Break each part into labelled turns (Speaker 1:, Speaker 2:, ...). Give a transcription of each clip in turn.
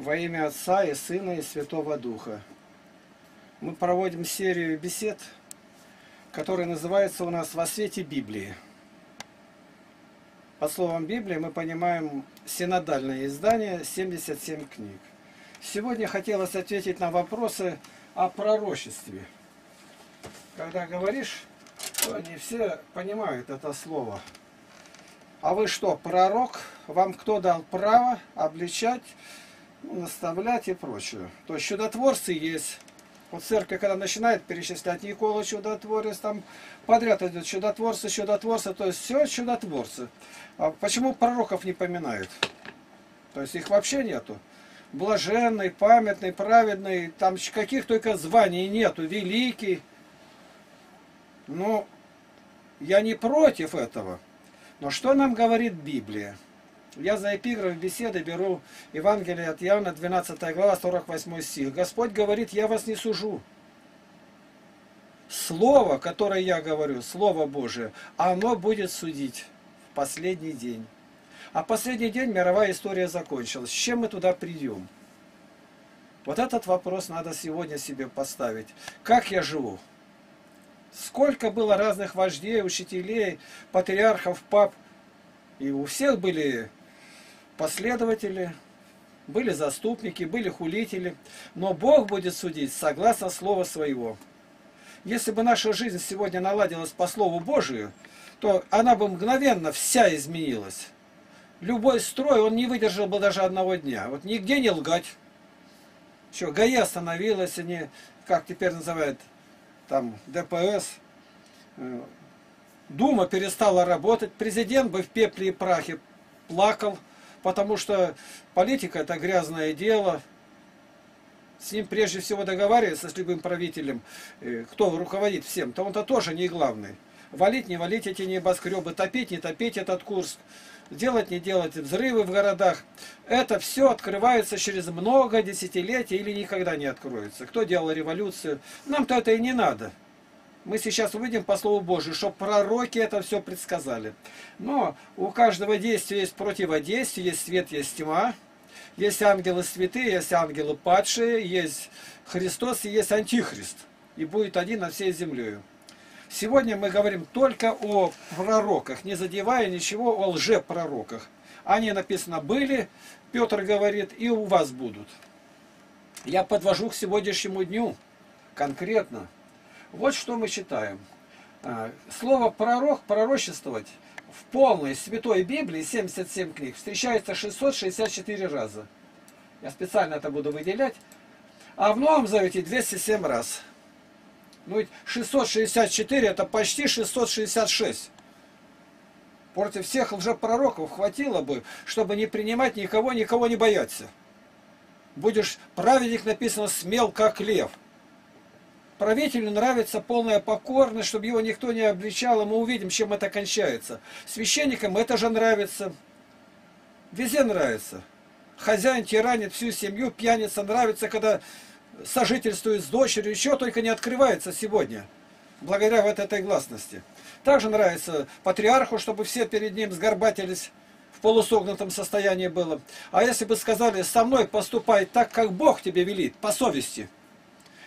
Speaker 1: Во имя Отца и Сына и Святого Духа. Мы проводим серию бесед, которая называется у нас «Во свете Библии». Под словом Библии мы понимаем синодальное издание 77 книг. Сегодня хотелось ответить на вопросы о пророчестве. Когда говоришь, то не все понимают это слово. А вы что, пророк? Вам кто дал право обличать, наставлять и прочее? То есть чудотворцы есть. Вот церковь, когда начинает перечислять Никола чудотворец, там подряд идет чудотворцы, чудотворцы, то есть все чудотворцы. А почему пророков не поминают? То есть их вообще нету. Блаженный, памятный, праведный, там каких только званий нету, великий. Ну, я не против этого. Но что нам говорит Библия? Я за эпиграф беседы беру Евангелие от Иоанна, 12 глава, 48 стих. Господь говорит, я вас не сужу. Слово, которое я говорю, Слово Божие, оно будет судить в последний день. А последний день мировая история закончилась. С чем мы туда придем? Вот этот вопрос надо сегодня себе поставить. Как я живу? Сколько было разных вождей, учителей, патриархов, пап. И у всех были последователи, были заступники, были хулители. Но Бог будет судить согласно Слова Своего. Если бы наша жизнь сегодня наладилась по Слову Божию, то она бы мгновенно вся изменилась. Любой строй, он не выдержал бы даже одного дня. Вот нигде не лгать. Что, ГАИ остановилась, они, как теперь называют, там ДПС, э, Дума перестала работать, президент бы в пепле и прахе плакал, потому что политика это грязное дело. С ним прежде всего договариваться, с любым правителем, э, кто руководит всем, то он-то тоже не главный. Валить, не валить эти небоскребы, топить, не топить этот курс, делать, не делать взрывы в городах. Это все открывается через много десятилетий или никогда не откроется. Кто делал революцию? Нам-то это и не надо. Мы сейчас увидим по Слову Божию, что пророки это все предсказали. Но у каждого действия есть противодействие, есть свет, есть тьма. Есть ангелы святые, есть ангелы падшие, есть Христос и есть Антихрист. И будет один над всей землей. Сегодня мы говорим только о пророках, не задевая ничего о лжепророках. Они написано были, Петр говорит, и у вас будут. Я подвожу к сегодняшнему дню конкретно. Вот что мы читаем. А, слово пророк, пророчествовать в полной святой Библии, 77 книг, встречается 664 раза. Я специально это буду выделять. А в Новом Завете 207 раз. Ну ведь 664 это почти 666. Против всех лжепророков хватило бы, чтобы не принимать никого, никого не бояться. Будешь праведник, написано, смел как лев. Правителю нравится полная покорность, чтобы его никто не обличал, и мы увидим, чем это кончается. Священникам это же нравится. Везде нравится. Хозяин тиранит всю семью, пьяница нравится, когда сожительствует с дочерью, еще только не открывается сегодня, благодаря вот этой гласности. Также нравится патриарху, чтобы все перед ним сгорбатились, в полусогнутом состоянии было. А если бы сказали, со мной поступай так, как Бог тебе велит, по совести,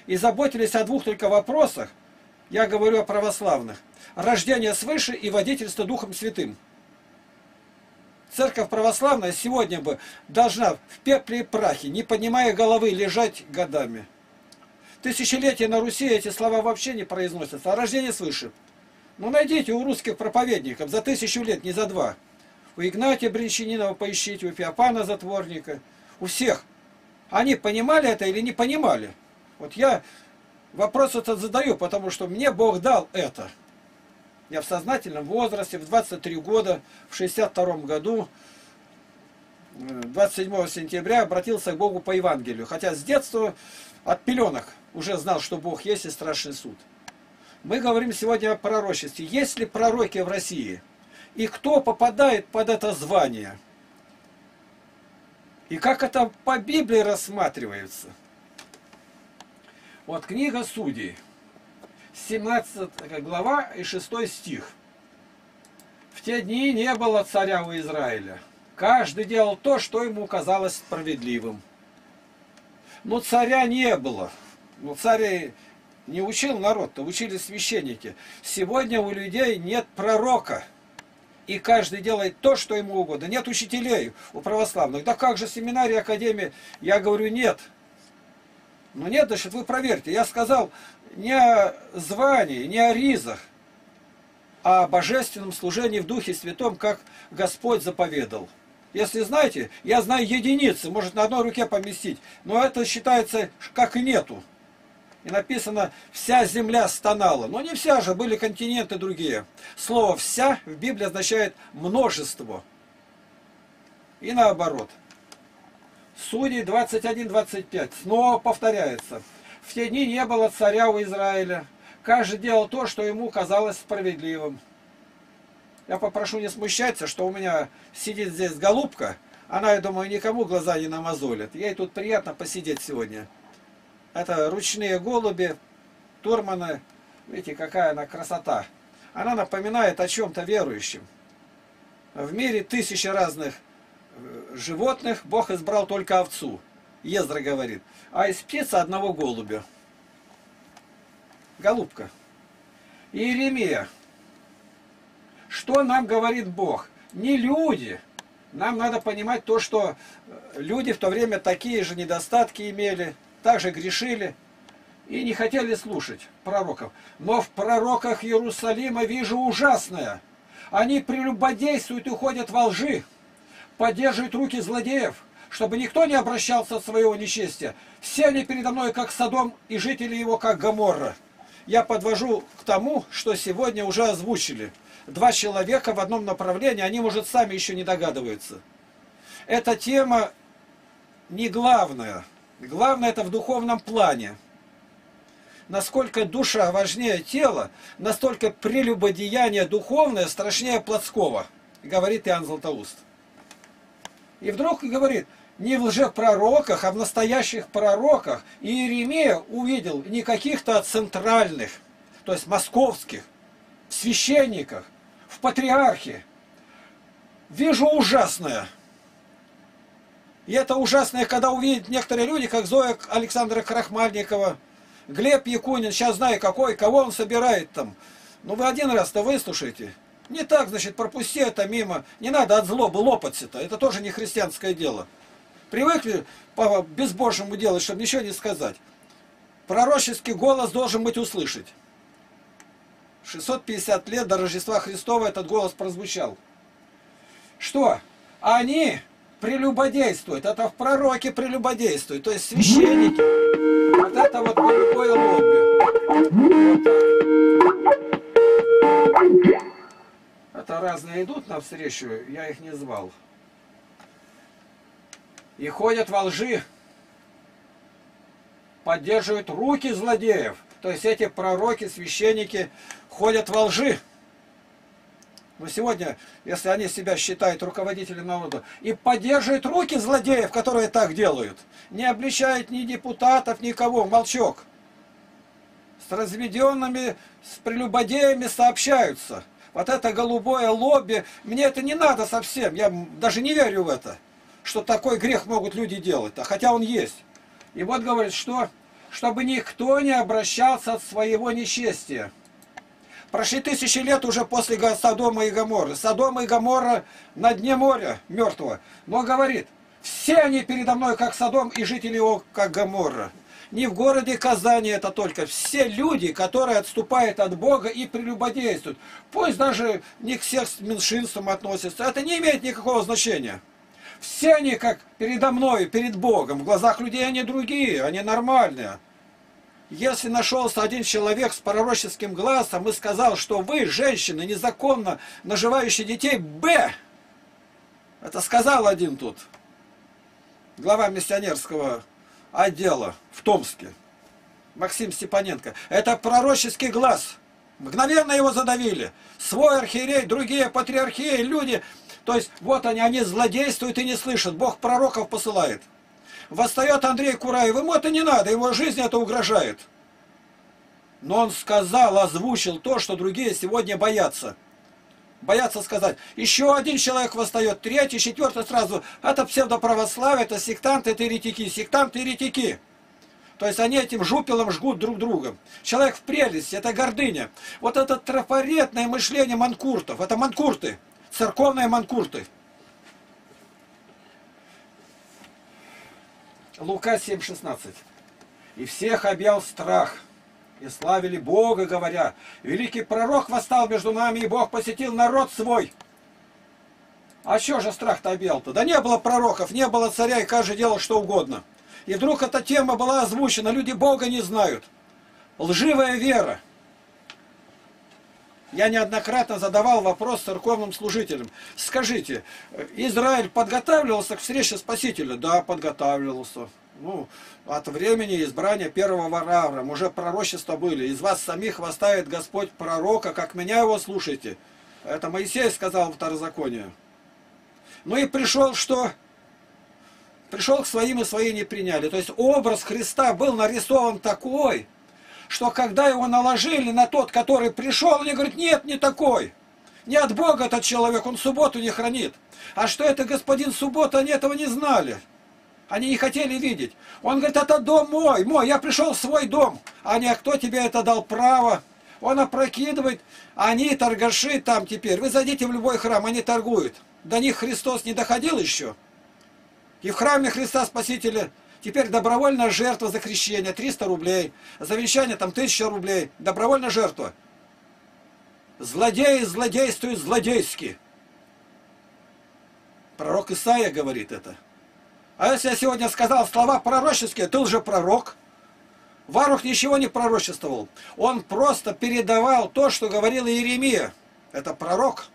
Speaker 1: и заботились о двух только вопросах, я говорю о православных, рождение свыше и водительство Духом Святым. Церковь православная сегодня бы должна в пепле и прахе, не поднимая головы, лежать годами. Тысячелетия на Руси эти слова вообще не произносятся. А рождение свыше. Ну найдите у русских проповедников за тысячу лет, не за два. У Игнатия Бринчанинова поищите, у Феопана Затворника. У всех. Они понимали это или не понимали? Вот я вопрос этот задаю, потому что мне Бог дал это. Я в сознательном возрасте, в 23 года, в 62 году, 27 э, сентября обратился к Богу по Евангелию. Хотя с детства от пеленок уже знал, что Бог есть и страшный суд. Мы говорим сегодня о пророчестве. Есть ли пророки в России? И кто попадает под это звание? И как это по Библии рассматривается? Вот книга Судей. 17 глава и 6 стих. В те дни не было царя у Израиля. Каждый делал то, что ему казалось справедливым. Ну, царя не было. Ну, царь не учил народ-то, учили священники. Сегодня у людей нет пророка. И каждый делает то, что ему угодно. Нет учителей у православных. Да как же семинарии, академии? Я говорю, нет. Ну нет, значит, вы проверьте. Я сказал не о звании, не о ризах, а о божественном служении в Духе Святом, как Господь заповедал. Если знаете, я знаю единицы, может на одной руке поместить, но это считается, как и нету. И написано, вся земля стонала. Но не вся же, были континенты другие. Слово «вся» в Библии означает множество. И наоборот. Судей 21-25. Снова повторяется. В те дни не было царя у Израиля. Каждый делал то, что ему казалось справедливым. Я попрошу не смущаться, что у меня сидит здесь голубка. Она, я думаю, никому глаза не намазолит. Ей тут приятно посидеть сегодня. Это ручные голуби, турманы. Видите, какая она красота. Она напоминает о чем-то верующем. В мире тысячи разных животных, Бог избрал только овцу. Ездра говорит. А из птицы одного голубя. Голубка. Иеремия. Что нам говорит Бог? Не люди. Нам надо понимать то, что э, люди в то время такие же недостатки имели, также грешили и не хотели слушать пророков. Но в пророках Иерусалима вижу ужасное. Они прелюбодействуют и уходят во лжи, поддерживают руки злодеев, чтобы никто не обращался от своего несчастья. Все они передо мной, как Содом, и жители его, как Гоморра. Я подвожу к тому, что сегодня уже озвучили. Два человека в одном направлении, они, может, сами еще не догадываются. Эта тема не главная. Главное это в духовном плане. Насколько душа важнее тела, настолько прелюбодеяние духовное страшнее плотского, говорит Иоанн Златоуст. И вдруг говорит, не в лжепророках, а в настоящих пророках Иеремия увидел не каких-то центральных, то есть московских, в священниках, в патриархе. Вижу ужасное – и это ужасное, когда увидят некоторые люди, как Зоя Александра Крахмальникова, Глеб Якунин, сейчас знаю какой, кого он собирает там. Ну вы один раз-то выслушайте. Не так, значит, пропусти это мимо. Не надо от злобы лопаться-то. Это тоже не христианское дело. Привыкли по безбожьему делать, чтобы ничего не сказать. Пророческий голос должен быть услышать. 650 лет до Рождества Христова этот голос прозвучал. Что? Они прелюбодействуют. Это в пророке прелюбодействуют. То есть священники. Вот это вот голубое лобби. Вот это разные идут навстречу, я их не звал. И ходят во лжи. Поддерживают руки злодеев. То есть эти пророки, священники ходят во лжи. Но сегодня, если они себя считают руководителем народа и поддерживают руки злодеев, которые так делают, не обличают ни депутатов, никого, молчок. С разведенными, с прелюбодеями сообщаются. Вот это голубое лобби, мне это не надо совсем, я даже не верю в это, что такой грех могут люди делать, а хотя он есть. И вот говорит, что? Чтобы никто не обращался от своего несчастья. Прошли тысячи лет уже после Содома и Гоморры. Содома и Гоморра на дне моря мертвого. Но говорит, все они передо мной как Содом и жители его как Гоморра. Не в городе Казани это только. Все люди, которые отступают от Бога и прелюбодействуют. Пусть даже не к всех меньшинствам относятся. Это не имеет никакого значения. Все они как передо мной, перед Богом. В глазах людей они другие, они нормальные. Если нашелся один человек с пророческим глазом и сказал, что вы, женщины, незаконно наживающие детей, Б. Это сказал один тут. Глава миссионерского отдела в Томске. Максим Степаненко. Это пророческий глаз. Мгновенно его задавили. Свой архиерей, другие патриархии, люди. То есть вот они, они злодействуют и не слышат. Бог пророков посылает. Восстает Андрей Кураев, ему это не надо, его жизни это угрожает. Но он сказал, озвучил то, что другие сегодня боятся. Боятся сказать. Еще один человек восстает, третий, четвертый сразу. Это псевдоправославие, это сектанты, это еретики. Сектанты, еретики. То есть они этим жупелом жгут друг друга. Человек в прелести, это гордыня. Вот это трафаретное мышление манкуртов, это манкурты, церковные манкурты. Лука 7,16. И всех объял страх, и славили Бога, говоря, великий пророк восстал между нами, и Бог посетил народ свой. А что же страх-то объял-то? Да не было пророков, не было царя, и каждый делал что угодно. И вдруг эта тема была озвучена, люди Бога не знают. Лживая вера. Я неоднократно задавал вопрос церковным служителям. Скажите, Израиль подготавливался к встрече Спасителя? Да, подготавливался. Ну, от времени избрания первого Авраама уже пророчества были. Из вас самих восставит Господь пророка, как меня его слушайте. Это Моисей сказал в Второзаконии. Ну и пришел что? Пришел к своим и свои не приняли. То есть образ Христа был нарисован такой, что когда его наложили на тот, который пришел, они говорят, нет, не такой. Не от Бога этот человек, он субботу не хранит. А что это господин суббота, они этого не знали. Они не хотели видеть. Он говорит, это дом мой, мой, я пришел в свой дом. Они, а кто тебе это дал право? Он опрокидывает, они торгаши там теперь. Вы зайдите в любой храм, они торгуют. До них Христос не доходил еще. И в храме Христа Спасителя теперь добровольная жертва за крещение 300 рублей. За венчание там 1000 рублей. Добровольная жертва. Злодеи злодействуют злодейски. Пророк Исаия говорит это. А если я сегодня сказал слова пророческие, ты уже пророк. Варух ничего не пророчествовал. Он просто передавал то, что говорил Иеремия. Это пророк.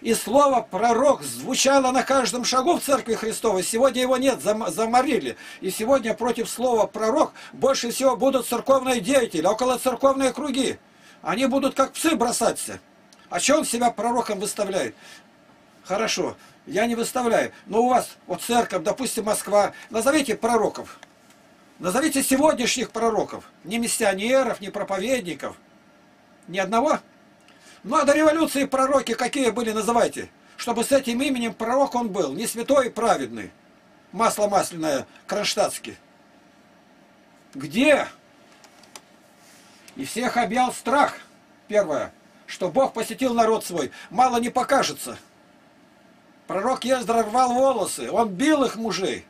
Speaker 1: И слово пророк звучало на каждом шагу в Церкви Христовой. Сегодня его нет, заморили. И сегодня против слова пророк больше всего будут церковные деятели, около церковные круги. Они будут как псы бросаться. А что он себя пророком выставляет? Хорошо, я не выставляю. Но у вас, вот церковь, допустим, Москва, назовите пророков. Назовите сегодняшних пророков. Ни миссионеров, ни проповедников. Ни одного? Ну а до революции пророки какие были, называйте. Чтобы с этим именем пророк он был. Не святой праведный. Масло масляное, кронштадтский. Где? И всех объял страх. Первое. Что Бог посетил народ свой. Мало не покажется. Пророк Ездра рвал волосы, он бил их мужей.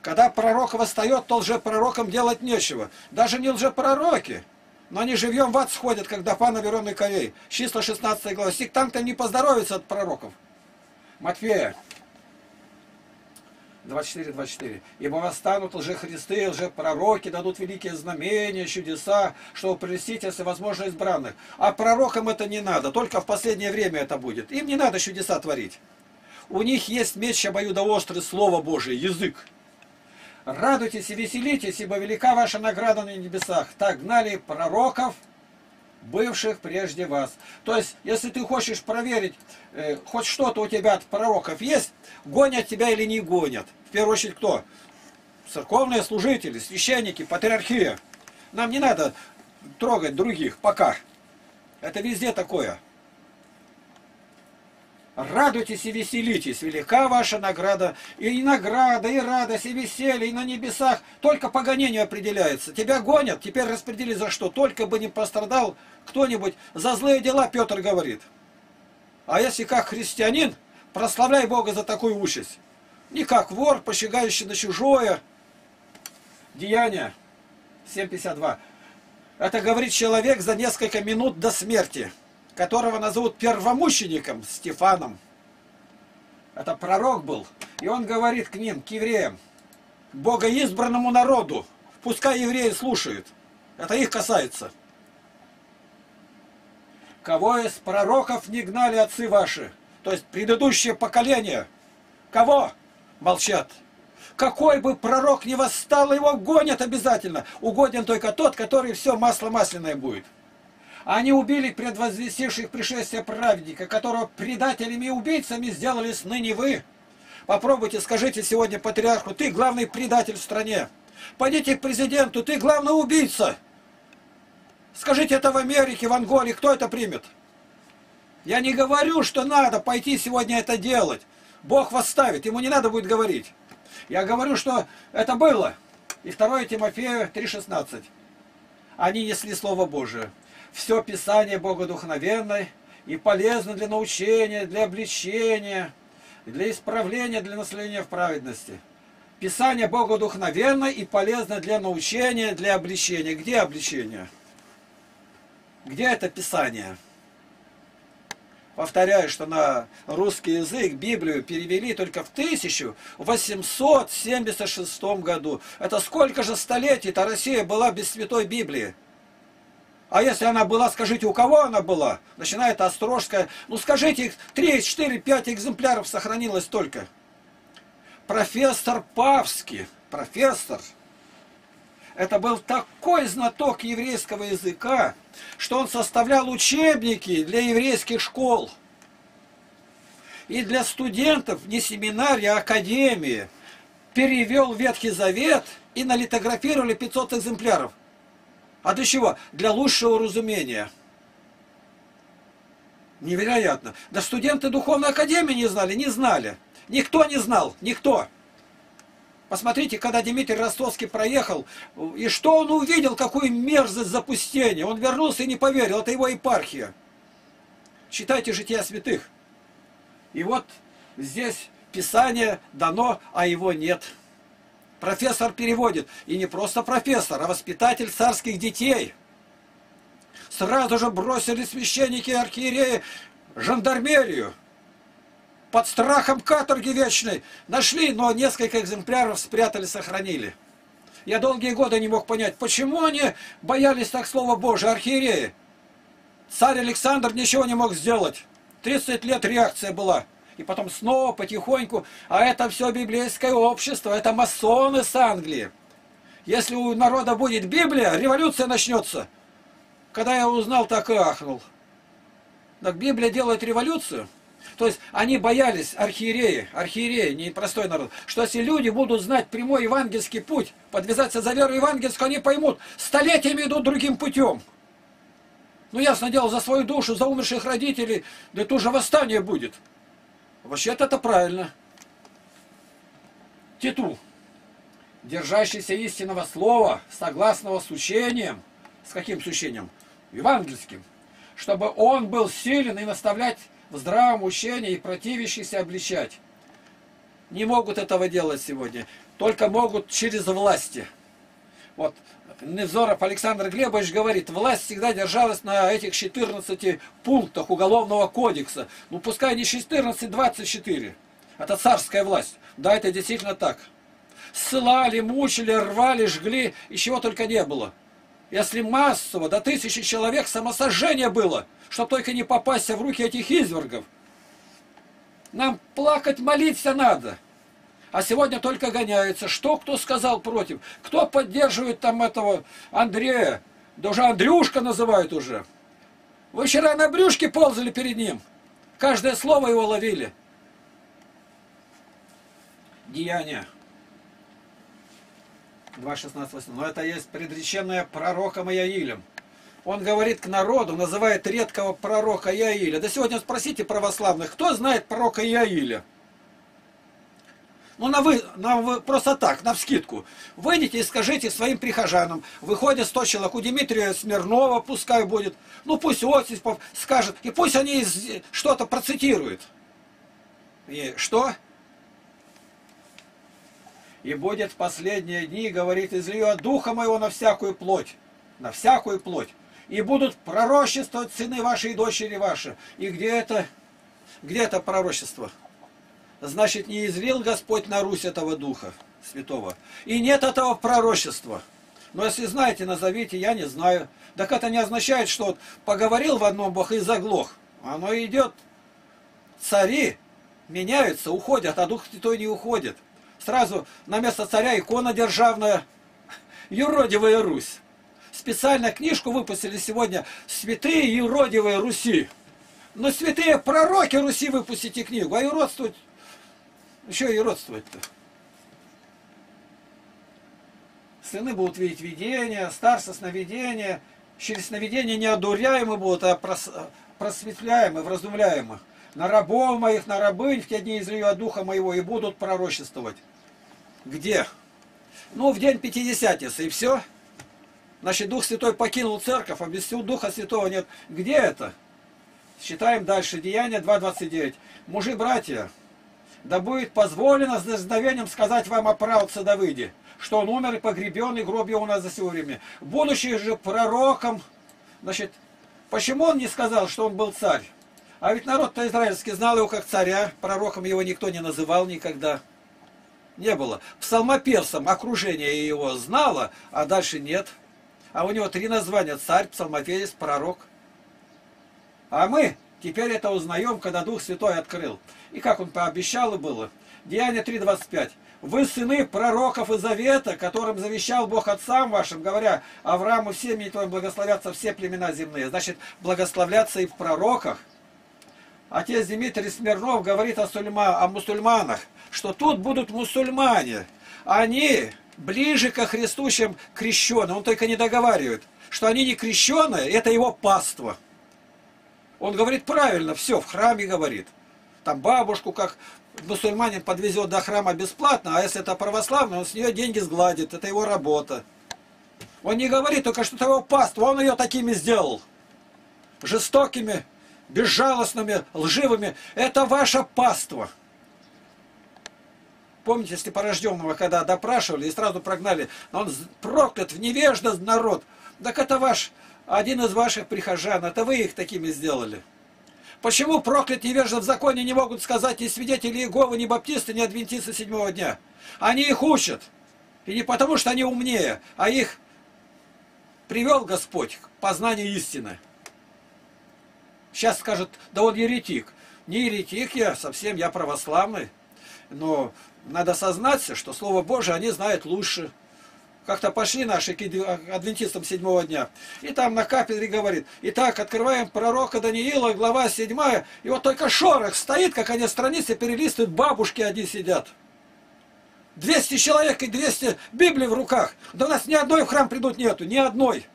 Speaker 1: Когда пророк восстает, то лжепророкам делать нечего. Даже не лжепророки. Но они живьем в ад сходят, как Дафа на Веронный Корей. Числа 16 глава. Сектантам не поздоровится от пророков. Матфея 24-24. Ибо восстанут лжехристы, лжепророки, дадут великие знамения, чудеса, чтобы прелестить, если возможно, избранных. А пророкам это не надо, только в последнее время это будет. Им не надо чудеса творить. У них есть меч обоюдоострый, Слово Божие, язык. Радуйтесь и веселитесь, ибо велика ваша награда на небесах. Так гнали пророков, бывших прежде вас. То есть, если ты хочешь проверить, э, хоть что-то у тебя от пророков есть, гонят тебя или не гонят. В первую очередь кто? Церковные служители, священники, патриархия. Нам не надо трогать других пока. Это везде такое. Радуйтесь и веселитесь, велика ваша награда. И награда, и радость, и веселье, и на небесах. Только по гонению определяется. Тебя гонят, теперь распредели за что. Только бы не пострадал кто-нибудь. За злые дела Петр говорит. А если как христианин, прославляй Бога за такую участь. Не как вор, посягающий на чужое. Деяние 7.52. Это говорит человек за несколько минут до смерти которого назовут первомучеником Стефаном. Это пророк был. И он говорит к ним, к евреям, богоизбранному народу, пускай евреи слушают. Это их касается. Кого из пророков не гнали отцы ваши? То есть предыдущее поколение. Кого? Молчат. Какой бы пророк ни восстал, его гонят обязательно. Угоден только тот, который все масло масляное будет. Они убили предвозвестивших пришествие праведника, которого предателями и убийцами сделали ныне вы. Попробуйте, скажите сегодня патриарху, ты главный предатель в стране. Пойдите к президенту, ты главный убийца. Скажите это в Америке, в Анголе, кто это примет? Я не говорю, что надо пойти сегодня это делать. Бог восставит, ему не надо будет говорить. Я говорю, что это было. И 2 Тимофею 3,16. Они несли Слово Божие. Все Писание Богодухновенное и полезно для научения, для обличения, для исправления, для наследия в праведности. Писание Богодухновенно и полезно для научения, для обличения. Где обличение? Где это Писание? Повторяю, что на русский язык Библию перевели только в 1876 году. Это сколько же столетий-то Россия была без Святой Библии? А если она была, скажите, у кого она была? Начинает Острожская. Ну скажите, 3, 4, 5 экземпляров сохранилось только. Профессор Павский, профессор, это был такой знаток еврейского языка, что он составлял учебники для еврейских школ. И для студентов не семинарии, а академии. Перевел Ветхий Завет и налитографировали 500 экземпляров. А для чего? Для лучшего разумения. Невероятно. Да студенты Духовной Академии не знали, не знали. Никто не знал, никто. Посмотрите, когда Дмитрий Ростовский проехал, и что он увидел, какую мерзость запустения. Он вернулся и не поверил, это его епархия. Читайте «Жития святых». И вот здесь Писание дано, а его нет. Профессор переводит. И не просто профессор, а воспитатель царских детей. Сразу же бросили священники и архиереи жандармерию. Под страхом каторги вечной. Нашли, но несколько экземпляров спрятали, сохранили. Я долгие годы не мог понять, почему они боялись так слова Божие, архиереи. Царь Александр ничего не мог сделать. 30 лет реакция была и потом снова потихоньку. А это все библейское общество, это масоны с Англии. Если у народа будет Библия, революция начнется. Когда я узнал, так и ахнул. Так Библия делает революцию. То есть они боялись, архиереи, архиереи, не простой народ, что если люди будут знать прямой евангельский путь, подвязаться за веру евангельскую, они поймут, столетиями идут другим путем. Ну, ясно дело, за свою душу, за умерших родителей, да это уже восстание будет. Вообще-то это правильно. Титул. Держащийся истинного слова, согласного с учением. С каким с учением? Евангельским. Чтобы он был силен и наставлять в здравом учении и противящийся обличать. Не могут этого делать сегодня. Только могут через власти. Вот Невзоров Александр Глебович говорит, власть всегда держалась на этих 14 пунктах Уголовного кодекса. Ну пускай не 14, 24. Это царская власть. Да, это действительно так. Ссылали, мучили, рвали, жгли, и чего только не было. Если массово, до тысячи человек самосожжение было, чтобы только не попасть в руки этих извергов. Нам плакать, молиться надо. А сегодня только гоняются. Что кто сказал против? Кто поддерживает там этого Андрея? Да уже Андрюшка называют уже. Вы вчера на брюшке ползали перед ним. Каждое слово его ловили. Деяния. 2.16.8. Но это есть предреченное пророком Иаилем. Он говорит к народу, называет редкого пророка Иаиля. Да сегодня спросите православных, кто знает пророка Иаиля? Ну, на вы, на вы, просто так, на вскидку. Выйдите и скажите своим прихожанам. Выходит 100 человек, у Дмитрия Смирнова пускай будет. Ну, пусть Осипов скажет. И пусть они что-то процитируют. И что? И будет в последние дни, говорит, излию от духа моего на всякую плоть. На всякую плоть. И будут пророчествовать сыны ваши и дочери ваши. И где это? Где это пророчество? значит не излил Господь на Русь этого Духа Святого. И нет этого пророчества. Но если знаете, назовите, я не знаю. Так это не означает, что вот поговорил в одном Бог и заглох. Оно идет. Цари меняются, уходят, а Дух Святой не уходит. Сразу на место царя икона державная. Юродивая Русь. Специально книжку выпустили сегодня «Святые юродивые Руси». Но святые пророки Руси выпустите книгу, а юродствовать еще и родствовать-то. Сыны будут видеть видение, старцы сновидения. Через сновидение не одуряемы будут, а просветляемы, вразумляемы. На рабов моих, на рабынь в те дни излию от духа моего и будут пророчествовать. Где? Ну, в день Пятидесятницы, и все. Значит, Дух Святой покинул церковь, а без Духа Святого нет. Где это? Считаем дальше. Деяние 2.29. Мужи, братья, да будет позволено с дождовением сказать вам о правце Давыде, что он умер и погребен, и гроб его у нас за сего время. Будучи же пророком, значит, почему он не сказал, что он был царь? А ведь народ-то израильский знал его как царя, пророком его никто не называл никогда. Не было. Псалмоперсом окружение его знало, а дальше нет. А у него три названия. Царь, псалмопевец, пророк. А мы теперь это узнаем, когда Дух Святой открыл. И как он пообещал и было. Деяние 3.25. Вы сыны пророков и завета, которым завещал Бог отцам вашим, говоря, Аврааму в семье твоем благословятся все племена земные. Значит, благословляться и в пророках. Отец Дмитрий Смирнов говорит о, сульма, о мусульманах, что тут будут мусульмане. Они ближе ко Христу, чем крещеные. Он только не договаривает, что они не крещеные, это его паство. Он говорит правильно, все, в храме говорит. Там бабушку, как мусульманин подвезет до храма бесплатно, а если это православный, он с нее деньги сгладит. Это его работа. Он не говорит только, что это его паство, он ее такими сделал. Жестокими, безжалостными, лживыми. Это ваше паство. Помните, если порожденного, когда допрашивали и сразу прогнали, он проклят в невежда народ. Так это ваш один из ваших прихожан, это вы их такими сделали. Почему проклят невежда в законе не могут сказать ни свидетели Иеговы, ни баптисты, ни адвентисты седьмого дня? Они их учат. И не потому, что они умнее, а их привел Господь к познанию истины. Сейчас скажут, да он еретик. Не еретик я, совсем я православный. Но надо сознаться, что Слово Божие они знают лучше как-то пошли наши к адвентистам седьмого дня. И там на кафедре говорит, итак, открываем пророка Даниила, глава седьмая, и вот только шорох стоит, как они страницы перелистывают, бабушки одни сидят. 200 человек и 200 Библий в руках. Да у нас ни одной в храм придут нету, ни одной.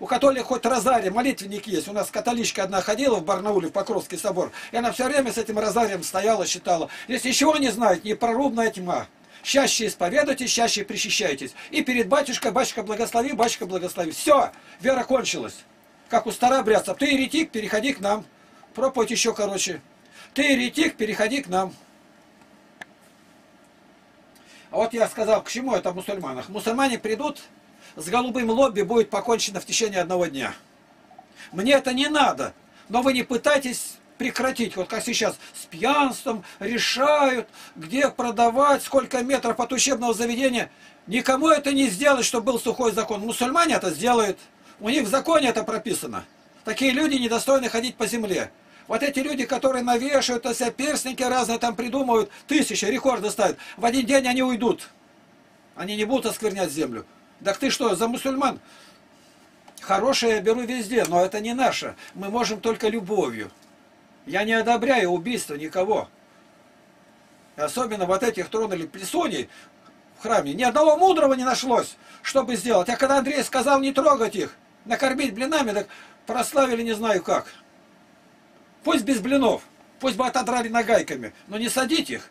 Speaker 1: У католик хоть розарий, молитвенник есть. У нас католичка одна ходила в Барнауле, в Покровский собор. И она все время с этим розарием стояла, считала. Если ничего не знает, непрорубная тьма. Чаще исповедуйтесь, чаще причащайтесь. И перед батюшкой, батюшка благослови, батюшка благослови. Все, вера кончилась. Как у старообрядцев. Ты еретик, переходи к нам. Проповедь еще короче. Ты еретик, переходи к нам. А вот я сказал, к чему это в мусульманах. Мусульмане придут, с голубым лобби будет покончено в течение одного дня. Мне это не надо. Но вы не пытайтесь прекратить. Вот как сейчас с пьянством решают, где продавать, сколько метров от учебного заведения. Никому это не сделать, чтобы был сухой закон. Мусульмане это сделают. У них в законе это прописано. Такие люди недостойны ходить по земле. Вот эти люди, которые навешивают на себя перстники разные, там придумывают, тысячи, рекорды ставят. В один день они уйдут. Они не будут осквернять землю. Так ты что, за мусульман? Хорошее я беру везде, но это не наше. Мы можем только любовью. Я не одобряю убийство никого. особенно вот этих тронули плесуней в храме. Ни одного мудрого не нашлось, чтобы сделать. А когда Андрей сказал не трогать их, накормить блинами, так прославили не знаю как. Пусть без блинов, пусть бы отодрали нагайками, но не садить их.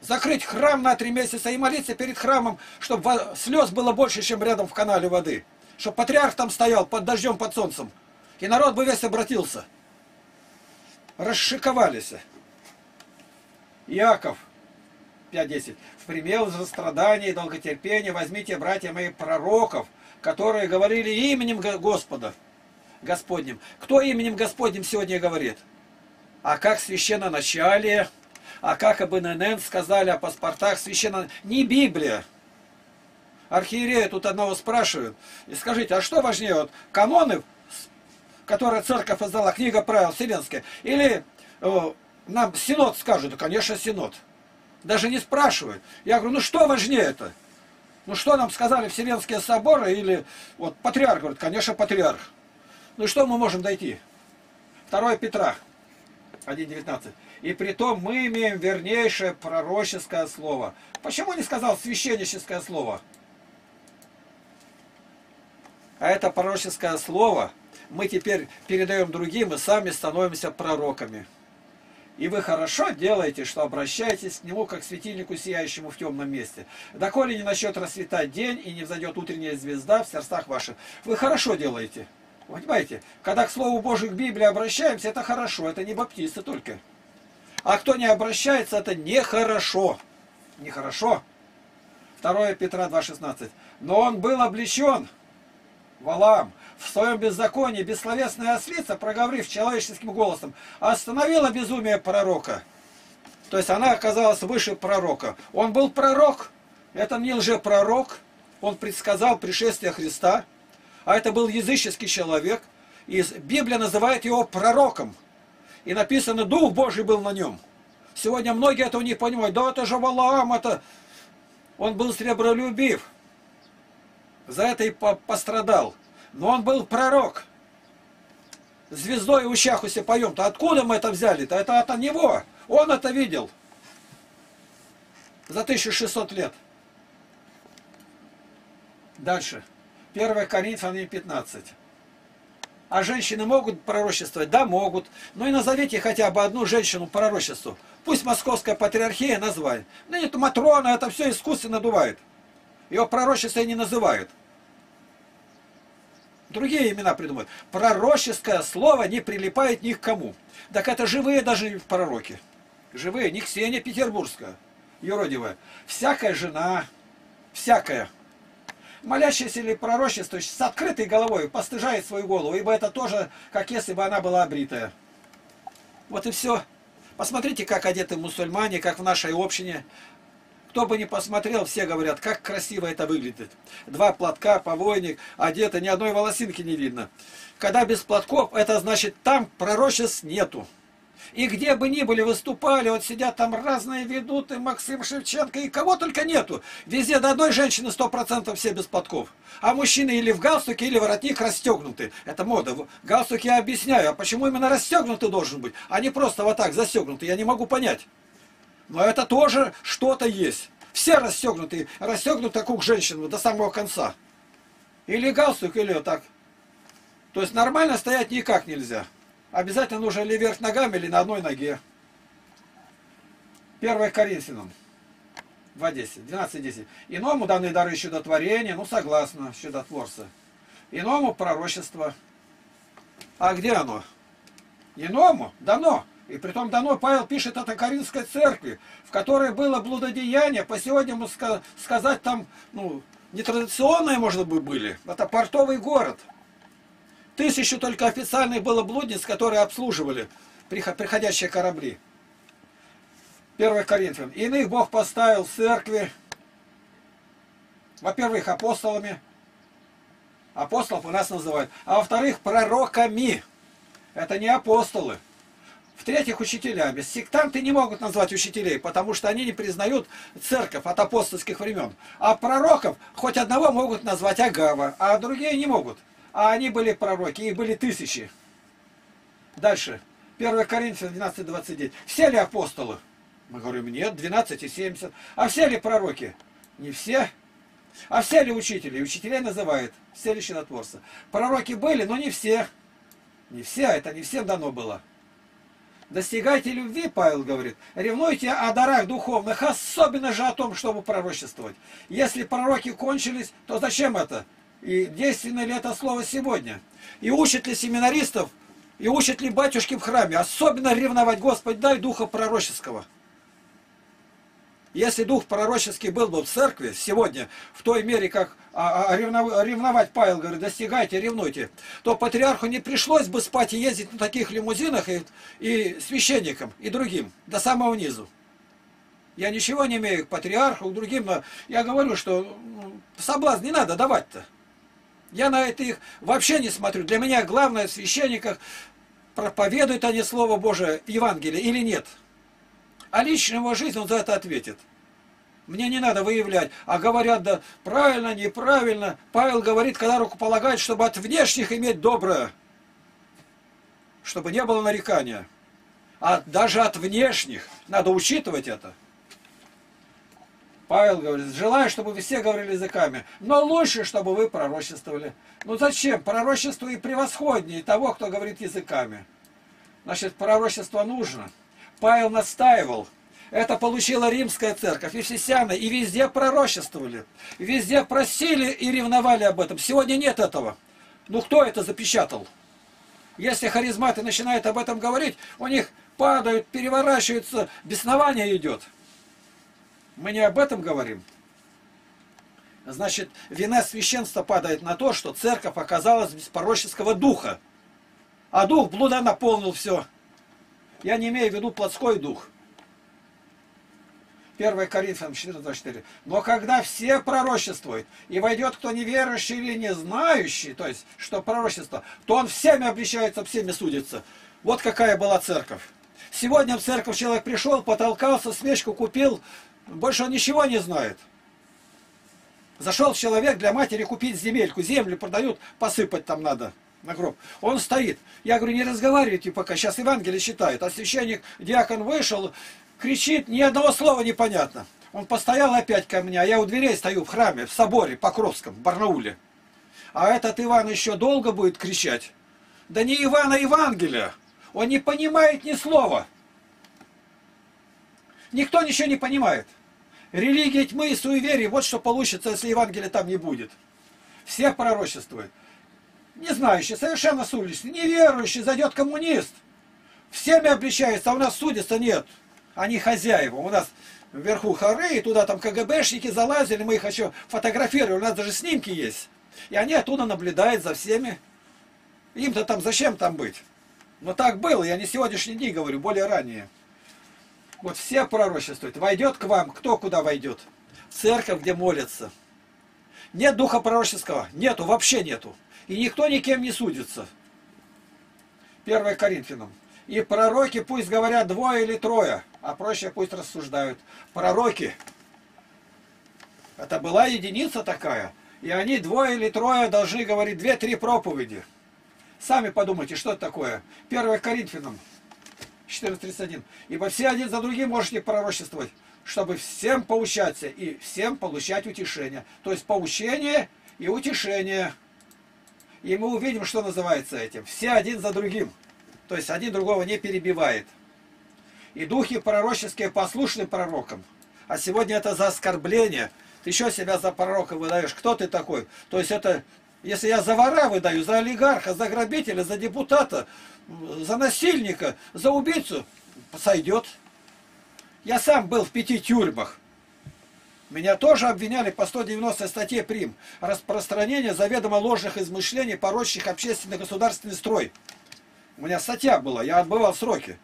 Speaker 1: Закрыть храм на три месяца и молиться перед храмом, чтобы слез было больше, чем рядом в канале воды. Чтобы патриарх там стоял под дождем, под солнцем. И народ бы весь обратился расшиковались. Яков 5.10. В пример за страдания и долготерпения возьмите, братья мои, пророков, которые говорили именем Господа, Господним. Кто именем Господним сегодня говорит? А как священноначалие, а как об ННН сказали о паспортах священно... Не Библия. Архиерея тут одного спрашивают. И скажите, а что важнее, вот каноны которое церковь издала, книга правил вселенская, или э, нам синод скажет, да, конечно, синод. Даже не спрашивают. Я говорю, ну что важнее это? Ну что нам сказали Вселенские соборы или вот патриарх говорит, конечно, патриарх. Ну что мы можем дойти? 2 Петра 1.19. И при том мы имеем вернейшее пророческое слово. Почему не сказал священническое слово? А это пророческое слово мы теперь передаем другим и сами становимся пророками. И вы хорошо делаете, что обращаетесь к нему, как к светильнику, сияющему в темном месте. Доколе не начнет расцветать день и не взойдет утренняя звезда в сердцах ваших. Вы хорошо делаете. Понимаете? Когда к Слову Божию, к Библии обращаемся, это хорошо. Это не баптисты только. А кто не обращается, это нехорошо. Нехорошо. 2 Петра 2,16. Но он был облечен валам в своем беззаконии бессловесная ослица, проговорив человеческим голосом, остановила безумие пророка. То есть она оказалась выше пророка. Он был пророк, это не лжепророк, он предсказал пришествие Христа, а это был языческий человек, и Библия называет его пророком. И написано, Дух Божий был на нем. Сегодня многие этого не понимают. Да это же Валаам, это... Он был сребролюбив. За это и пострадал. Но он был пророк. Звездой в ущах все поем-то. Откуда мы это взяли-то? Это от него. Он это видел. За 1600 лет. Дальше. 1 Коринфянам 15. А женщины могут пророчествовать? Да, могут. Ну и назовите хотя бы одну женщину пророчеству. Пусть московская патриархия назвает. Ну нет, Матрона, это все искусственно надувает. Ее пророчество не называют. Другие имена придумают. Пророческое слово не прилипает ни к кому. Так это живые даже пророки. Живые, не Ксения Петербургская, юродивая. Всякая жена, всякая, молящаяся или пророчество с открытой головой постыжает свою голову, ибо это тоже, как если бы она была обритая. Вот и все. Посмотрите, как одеты мусульмане, как в нашей общине. Кто бы ни посмотрел, все говорят, как красиво это выглядит. Два платка, повойник, одеты, ни одной волосинки не видно. Когда без платков, это значит, там пророчеств нету. И где бы ни были, выступали, вот сидят там разные ведут, и Максим Шевченко, и кого только нету. Везде до одной женщины сто процентов все без платков. А мужчины или в галстуке, или воротник расстегнуты. Это мода. Галстук я объясняю, а почему именно расстегнутый должен быть, а не просто вот так застегнутый, я не могу понять. Но это тоже что-то есть. Все расстегнуты, расстегнут такую женщину до самого конца. Или галстук, или вот так. То есть нормально стоять никак нельзя. Обязательно нужно или вверх ногами, или на одной ноге. 1 Коринфянам 2.10, 12.10. Иному даны дары чудотворения, ну согласно, чудотворца. Иному пророчество. А где оно? Иному дано. И притом дано, Павел пишет это Каринской церкви, в которой было блудодеяние, по сегодня мы сказать там, ну, нетрадиционные, может быть, были. Это портовый город. Тысячу только официальных было блудниц, которые обслуживали приходящие корабли. 1 Коринфян. Иных Бог поставил в церкви, во-первых, апостолами, апостолов у нас называют, а во-вторых, пророками. Это не апостолы. В-третьих, учителями. Сектанты не могут назвать учителей, потому что они не признают церковь от апостольских времен. А пророков хоть одного могут назвать Агава, а другие не могут. А они были пророки, их были тысячи. Дальше. 1 Коринфянам 12.29. Все ли апостолы? Мы говорим, нет, 12,70. А все ли пророки? Не все. А все ли учители? Учителей называют. Все ли чинотворцы? Пророки были, но не все. Не все, это не всем дано было. Достигайте любви, Павел говорит. Ревнуйте о дарах духовных, особенно же о том, чтобы пророчествовать. Если пророки кончились, то зачем это? И действенно ли это слово сегодня? И учат ли семинаристов, и учат ли батюшки в храме, особенно ревновать, Господь, дай духа пророческого. Если дух пророческий был бы в церкви сегодня, в той мере, как а, а, ревновать Павел говорит, достигайте, ревнуйте, то патриарху не пришлось бы спать и ездить на таких лимузинах и, и священникам, и другим, до самого низу. Я ничего не имею к патриарху, к другим, но я говорю, что ну, соблазн не надо давать-то. Я на это их вообще не смотрю. Для меня главное в священниках, проповедуют они Слово Божие, Евангелие или нет. А личная его жизнь он за это ответит. Мне не надо выявлять. А говорят, да правильно, неправильно. Павел говорит, когда руку полагает, чтобы от внешних иметь доброе. Чтобы не было нарекания. А даже от внешних. Надо учитывать это. Павел говорит, желаю, чтобы вы все говорили языками, но лучше, чтобы вы пророчествовали. Ну зачем? Пророчество и превосходнее того, кто говорит языками. Значит, пророчество нужно. Павел настаивал. Это получила римская церковь, ефесяны, и везде пророчествовали. Везде просили и ревновали об этом. Сегодня нет этого. Ну кто это запечатал? Если харизматы начинают об этом говорить, у них падают, переворачиваются, беснование идет. Мы не об этом говорим. Значит, вина священства падает на то, что церковь оказалась без пороческого духа. А дух блуда наполнил все. Я не имею в виду плотской дух. 1 Коринфянам 4.24. Но когда все пророчествуют, и войдет кто неверующий или не знающий, то есть, что пророчество, то он всеми обличается, всеми судится. Вот какая была церковь. Сегодня в церковь человек пришел, потолкался, свечку купил, больше он ничего не знает. Зашел человек для матери купить земельку, землю продают, посыпать там надо на гроб. Он стоит. Я говорю, не разговаривайте пока, сейчас Евангелие читают. А священник, диакон вышел, кричит, ни одного слова непонятно. Он постоял опять ко мне, а я у дверей стою в храме, в соборе Покровском, в Барнауле. А этот Иван еще долго будет кричать. Да не Ивана Евангелия. Он не понимает ни слова. Никто ничего не понимает. Религия тьмы и суеверий, вот что получится, если Евангелия там не будет. Всех пророчествует. Не знающий, совершенно с улицы, неверующий, зайдет коммунист. Всеми обличается, а у нас судится нет. Они хозяева. У нас вверху хоры, и туда там КГБшники залазили, мы их еще фотографировали, у нас даже снимки есть. И они оттуда наблюдают за всеми. Им-то там зачем там быть? Но так было, я не сегодняшний день говорю, более ранее. Вот все пророчествуют. Войдет к вам, кто куда войдет? В церковь, где молятся. Нет духа пророческого. Нету, вообще нету. И никто никем не судится. 1 Коринфянам. И пророки пусть говорят двое или трое, а проще пусть рассуждают. Пророки. Это была единица такая. И они двое или трое должны говорить две-три проповеди. Сами подумайте, что это такое. 1 Коринфянам 14.31. Ибо все один за другим можете пророчествовать, чтобы всем поучаться и всем получать утешение. То есть поучение и утешение. И мы увидим, что называется этим. Все один за другим. То есть один другого не перебивает. И духи пророческие послушны пророкам. А сегодня это за оскорбление. Ты еще себя за пророка выдаешь. Кто ты такой? То есть это, если я за вора выдаю, за олигарха, за грабителя, за депутата, за насильника, за убийцу, сойдет. Я сам был в пяти тюрьмах. Меня тоже обвиняли по 190 статье Прим. Распространение заведомо ложных измышлений, порочащих общественно-государственный строй. У меня статья была, я отбывал сроки.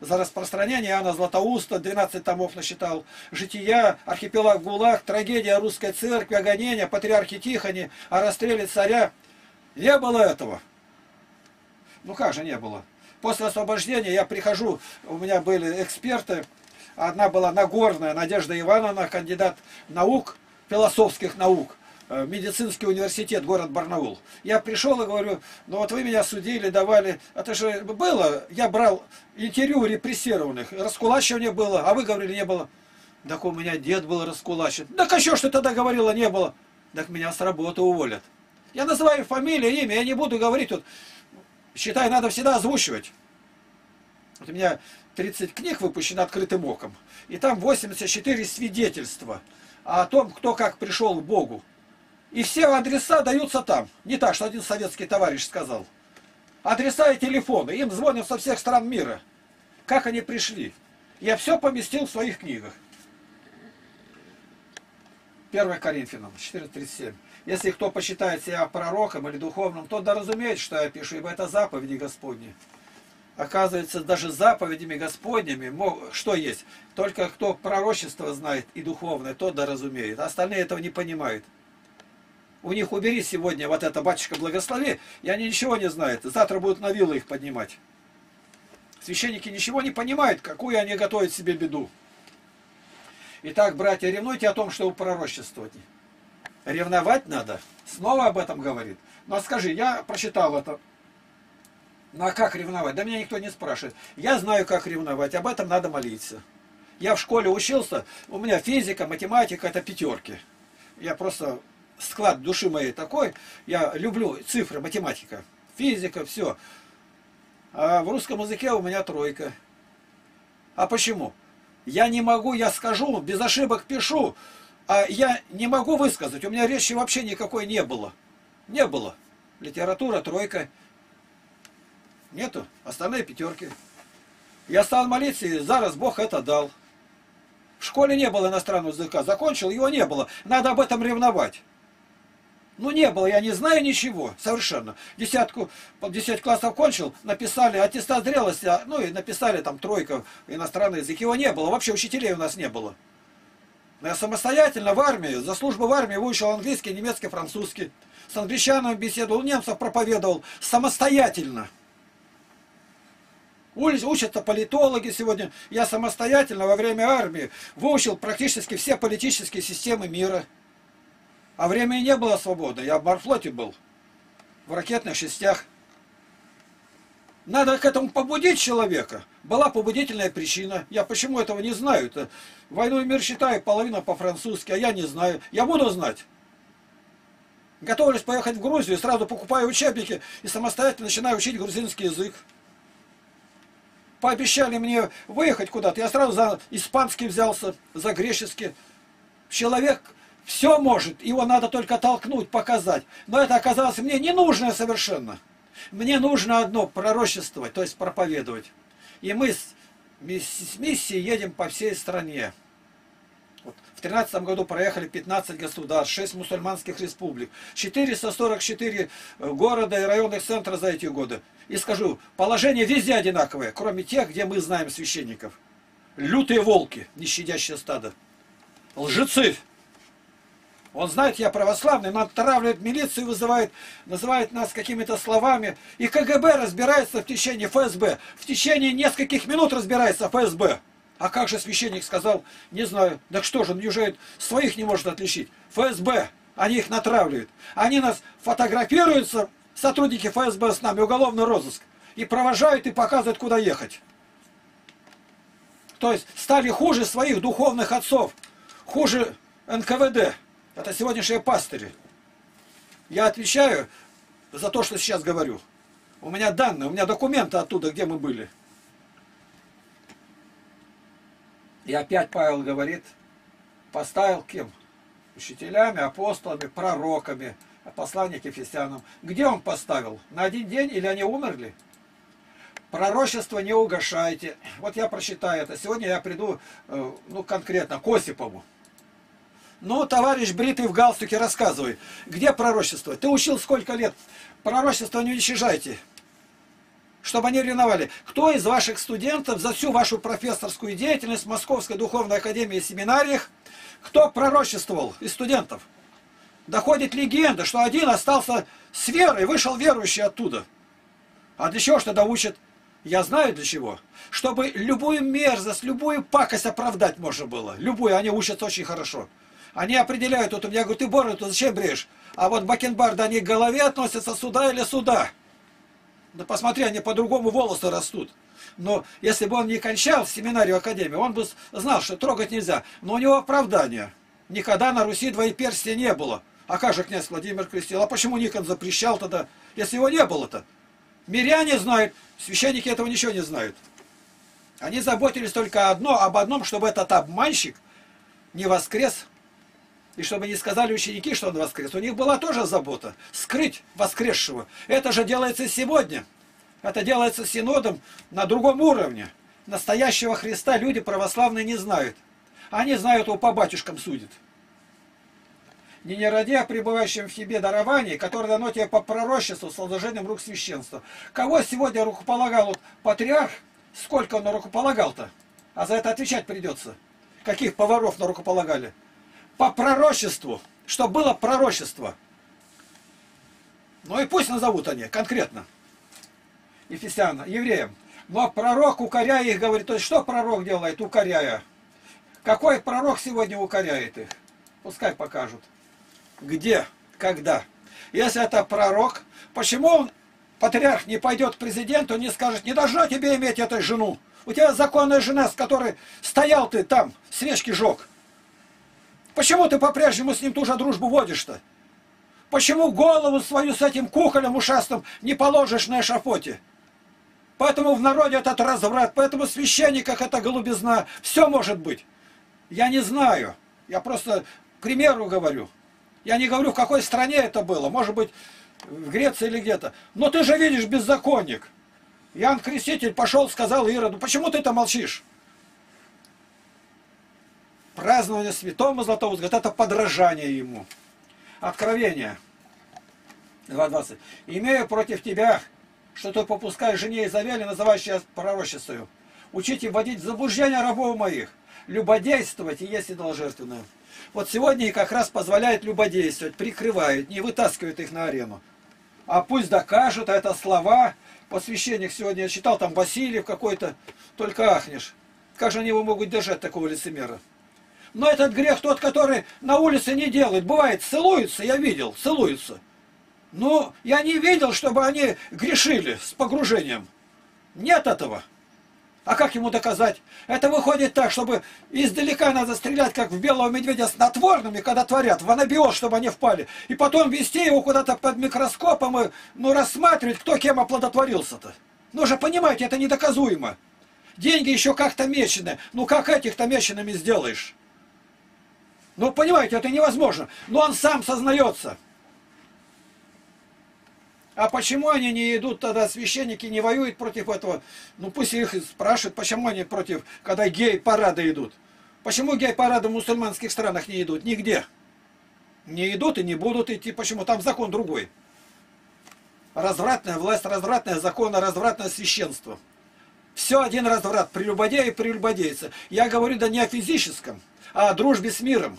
Speaker 1: За распространение Иоанна Златоуста, 12 томов насчитал. Жития, архипелаг ГУЛАГ, трагедия русской церкви, огонение, патриархи Тихони, о расстреле царя. Не было этого. Ну как же не было? После освобождения я прихожу, у меня были эксперты, одна была Нагорная, Надежда Ивановна, кандидат наук, философских наук, э, медицинский университет, город Барнаул. Я пришел и говорю, ну вот вы меня судили, давали, это же было, я брал интервью репрессированных, раскулачивание было, а вы говорили, не было. Так у меня дед был раскулачен. Так а что ж тогда говорила, не было? Так меня с работы уволят. Я называю фамилию, имя, я не буду говорить тут, Считай, надо всегда озвучивать. Вот у меня 30 книг выпущено открытым оком. И там 84 свидетельства о том, кто как пришел к Богу. И все адреса даются там. Не так, что один советский товарищ сказал. Адреса и телефоны. Им звонят со всех стран мира. Как они пришли. Я все поместил в своих книгах. 1 Коринфянам 4.37. Если кто посчитает себя пророком или духовным, то да разумеет, что я пишу, ибо это заповеди Господни. Оказывается, даже заповедями Господними, что есть? Только кто пророчество знает и духовное, тот да разумеет. Остальные этого не понимают. У них убери сегодня вот это батюшка благослови, и они ничего не знают. Завтра будут на вилы их поднимать. Священники ничего не понимают, какую они готовят себе беду. Итак, братья, ревнуйте о том, что вы пророчествуете. Ревновать надо. Снова об этом говорит. Ну а скажи, я прочитал это. Ну а как ревновать? Да меня никто не спрашивает. Я знаю, как ревновать. Об этом надо молиться. Я в школе учился. У меня физика, математика, это пятерки. Я просто склад души моей такой. Я люблю цифры, математика. Физика, все. А в русском языке у меня тройка. А почему? Я не могу, я скажу, без ошибок пишу, а я не могу высказать. У меня речи вообще никакой не было. Не было. Литература тройка. Нету. Остальные пятерки. Я стал молиться, и зараз Бог это дал. В школе не было иностранного языка. Закончил, его не было. Надо об этом ревновать. Ну не было, я не знаю ничего, совершенно. Десятку, десять классов кончил, написали аттестат зрелости, а, ну и написали там тройка иностранный язык. Его не было, вообще учителей у нас не было. Самостоятельно в армии, за службу в армии выучил английский, немецкий, французский. С англичанами беседовал, немцев проповедовал самостоятельно. Учатся политологи сегодня. Я самостоятельно во время армии выучил практически все политические системы мира. А времени не было свободы. Я в морфлоте был. В ракетных частях. Надо к этому побудить человека. Была побудительная причина. Я почему этого не знаю? -то? Войну и мир считаю половина по-французски, а я не знаю. Я буду знать. Готовлюсь поехать в Грузию, сразу покупаю учебники и самостоятельно начинаю учить грузинский язык. Пообещали мне выехать куда-то, я сразу за испанский взялся, за греческий. Человек все может, его надо только толкнуть, показать. Но это оказалось мне не нужно совершенно. Мне нужно одно – пророчествовать, то есть проповедовать. И мы с миссией едем по всей стране. Вот в 2013 году проехали 15 государств, 6 мусульманских республик, 444 э, города и районных центра за эти годы. И скажу, положение везде одинаковое, кроме тех, где мы знаем священников. Лютые волки, не щадящие стадо. Лжецы, он знает, я православный, но отравливает милицию, вызывает, называет нас какими-то словами. И КГБ разбирается в течение ФСБ. В течение нескольких минут разбирается ФСБ. А как же священник сказал, не знаю, так что же, он неужели своих не может отличить? ФСБ, они их натравливают. Они нас фотографируются, сотрудники ФСБ с нами, уголовный розыск, и провожают и показывают, куда ехать. То есть стали хуже своих духовных отцов, хуже НКВД. Это сегодняшние пастыри. Я отвечаю за то, что сейчас говорю. У меня данные, у меня документы оттуда, где мы были. И опять Павел говорит, поставил кем? Учителями, апостолами, пророками, послание к Ефесянам. Где он поставил? На один день или они умерли? Пророчество не угошайте. Вот я прочитаю это. Сегодня я приду, э, ну, конкретно, к Осипову. Ну, товарищ бритый в галстуке, рассказывай, где пророчество? Ты учил сколько лет? Пророчество не уничижайте. Чтобы они ревновали. Кто из ваших студентов за всю вашу профессорскую деятельность в Московской Духовной Академии и семинариях, кто пророчествовал из студентов? Доходит легенда, что один остался с верой, вышел верующий оттуда. А для чего что доучат? Я знаю для чего. Чтобы любую мерзость, любую пакость оправдать можно было. Любую, они учатся очень хорошо. Они определяют, вот у меня говорят, ты бороду зачем бреешь? А вот бакенбарды, они к голове относятся сюда или сюда? Да посмотри, они по-другому волосы растут. Но если бы он не кончал семинарию Академии, он бы знал, что трогать нельзя. Но у него оправдание. Никогда на Руси двоеперстия не было. А как же князь Владимир крестил? А почему Никон запрещал тогда, если его не было-то? Миряне знают, священники этого ничего не знают. Они заботились только одно, об одном, чтобы этот обманщик не воскрес и чтобы не сказали ученики, что он воскрес. У них была тоже забота. Скрыть воскресшего. Это же делается сегодня. Это делается синодом на другом уровне. Настоящего Христа люди православные не знают. Они знают, его по батюшкам судят. Не не ради, а пребывающим в тебе даровании, которое дано тебе по пророчеству с возложением рук священства. Кого сегодня рукополагал вот, патриарх? Сколько он рукополагал-то? А за это отвечать придется. Каких поваров на рукополагали? По пророчеству, что было пророчество. Ну и пусть назовут они конкретно. Ефесяна, евреям. Но пророк, укоряя их, говорит, то есть что пророк делает, укоряя? Какой пророк сегодня укоряет их? Пускай покажут. Где? Когда? Если это пророк, почему он, патриарх, не пойдет к президенту, не скажет, не должно тебе иметь эту жену? У тебя законная жена, с которой стоял ты там, свечки жег. Почему ты по-прежнему с ним ту же дружбу водишь-то? Почему голову свою с этим кухолем ушастым не положишь на эшафоте? Поэтому в народе этот разврат, поэтому в священниках это голубизна. Все может быть. Я не знаю. Я просто к примеру говорю. Я не говорю, в какой стране это было. Может быть, в Греции или где-то. Но ты же видишь беззаконник. Иоанн Креститель пошел, сказал Ироду, почему ты это молчишь? Празднование святому Златоусту, говорит, это подражание ему. Откровение. 2.20. Имею против тебя, что ты попускаешь жене Изавели, называющей пророчествою. Учите вводить в заблуждение рабов моих, любодействовать и есть идоложертвенное. Вот сегодня и как раз позволяет любодействовать, прикрывают, не вытаскивают их на арену. А пусть докажут, а это слова, посвящениях сегодня я читал, там Васильев какой-то, только ахнешь. Как же они его могут держать, такого лицемера? Но этот грех тот, который на улице не делает. Бывает, целуются, я видел, целуются. Но я не видел, чтобы они грешили с погружением. Нет этого. А как ему доказать? Это выходит так, чтобы издалека надо стрелять, как в белого медведя с натворными, когда творят, в анабиоз, чтобы они впали. И потом вести его куда-то под микроскопом и ну, рассматривать, кто кем оплодотворился-то. Ну же, понимаете, это недоказуемо. Деньги еще как-то мечены. Ну как этих-то меченными сделаешь? Ну, понимаете, это невозможно. Но он сам сознается. А почему они не идут тогда, священники не воюют против этого? Ну пусть их спрашивают, почему они против, когда гей-парады идут. Почему гей-парады в мусульманских странах не идут? Нигде. Не идут и не будут идти. Почему? Там закон другой. Развратная власть, развратное закон, развратное священство. Все один разврат, прелюбодей и прелюбодейца. Я говорю да не о физическом, о дружбе с миром.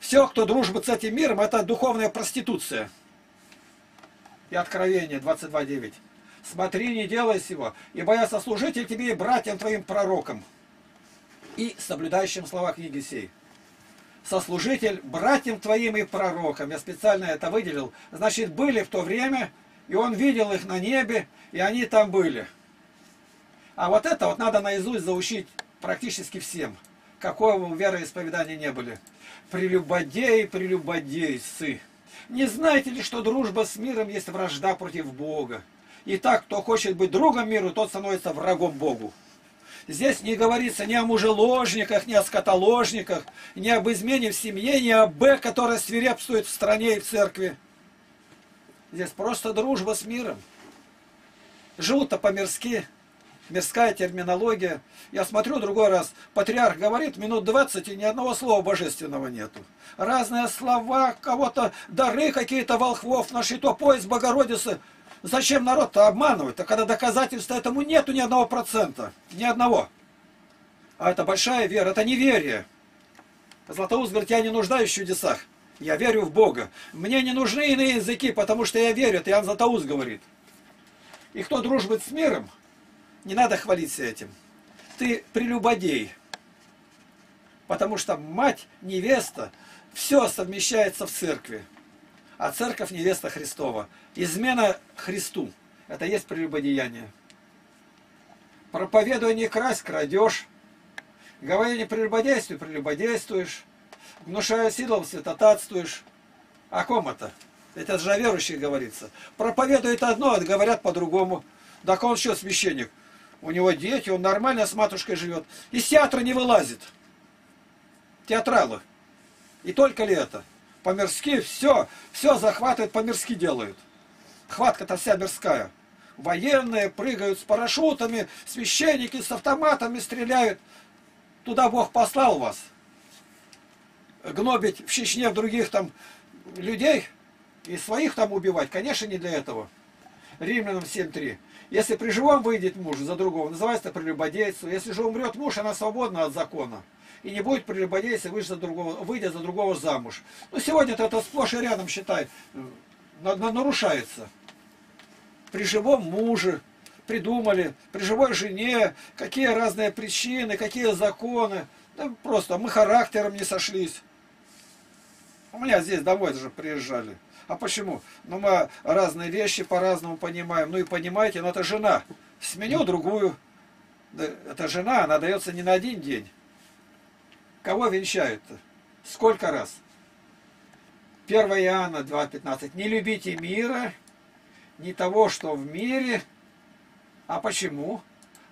Speaker 1: Все, кто дружит с этим миром, это духовная проституция и Откровение 22.9. Смотри, не делай сего, ибо я сослужитель тебе и братьям твоим пророкам. И соблюдающим слова книги сей. Сослужитель братьям твоим и пророкам. Я специально это выделил. Значит, были в то время, и он видел их на небе, и они там были. А вот это вот надо наизусть заучить практически всем. Какого вероисповедания не были. Прелюбодеи, прелюбодейцы. Не знаете ли, что дружба с миром есть вражда против Бога? И так, кто хочет быть другом миру, тот становится врагом Богу. Здесь не говорится ни о мужеложниках, ни о скотоложниках, ни об измене в семье, ни о Б, которая свирепствует в стране и в церкви. Здесь просто дружба с миром. Живут-то по-мирски, мирская терминология. Я смотрю другой раз, патриарх говорит, минут 20 и ни одного слова божественного нету. Разные слова, кого-то дары какие-то волхвов нашли, то поезд Богородицы. Зачем народ-то обманывать-то, когда доказательства этому нету ни одного процента, ни одного. А это большая вера, это неверие. Златоуст говорит, я не нуждаюсь в чудесах. Я верю в Бога. Мне не нужны иные языки, потому что я верю. Это Иоанн Златоуст говорит. И кто дружит с миром, не надо хвалиться этим. Ты прелюбодей. Потому что мать, невеста, все совмещается в церкви. А церковь невеста Христова. Измена Христу. Это есть прелюбодеяние. Проповедуя не красть, крадешь. Говоря не прелюбодействуй, прелюбодействуешь. Внушая силам, святотатствуешь. О ком это? Это же о верующих говорится. Проповедует одно, а говорят по-другому. Так он что, священник? У него дети, он нормально с матушкой живет. Из театра не вылазит. Театралы. И только ли это? По-мирски все, все захватывают, по-мирски делают. Хватка-то вся мирская. Военные прыгают с парашютами, священники с автоматами стреляют. Туда Бог послал вас. Гнобить в Чечне, в других там людей и своих там убивать, конечно, не для этого. Римлянам 7.3. Если при живом выйдет муж за другого, называется это. Если же умрет муж, она свободна от закона. И не будет прелюбодейства, выйдя за другого, выйдя за другого замуж. Ну, сегодня это сплошь и рядом, считай, нарушается. При живом муже придумали, при живой жене, какие разные причины, какие законы. Да просто мы характером не сошлись. У меня здесь домой даже приезжали. А почему? Ну, мы разные вещи по-разному понимаем. Ну и понимаете, но это жена. Сменю другую. Это жена, она дается не на один день. Кого венчают-то? Сколько раз? 1 Иоанна 2.15. Не любите мира, не того, что в мире, А почему?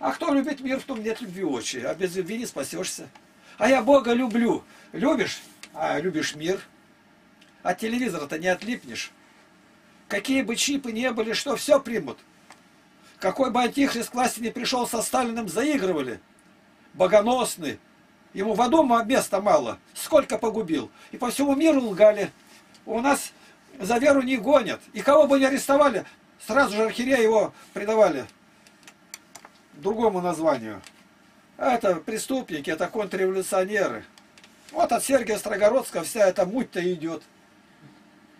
Speaker 1: А кто любит мир, в том нет любви очи. А без любви не спасешься. А я Бога люблю. Любишь? А любишь мир. От телевизора-то не отлипнешь. Какие бы чипы не были, что все примут. Какой бы антихрист к власти не пришел со Сталиным, заигрывали. Богоносный. Ему в аду места мало. Сколько погубил. И по всему миру лгали. У нас за веру не гонят. И кого бы не арестовали, сразу же архиерея его предавали другому названию. Это преступники, это контрреволюционеры. Вот от Сергия Строгородского вся эта муть-то идет.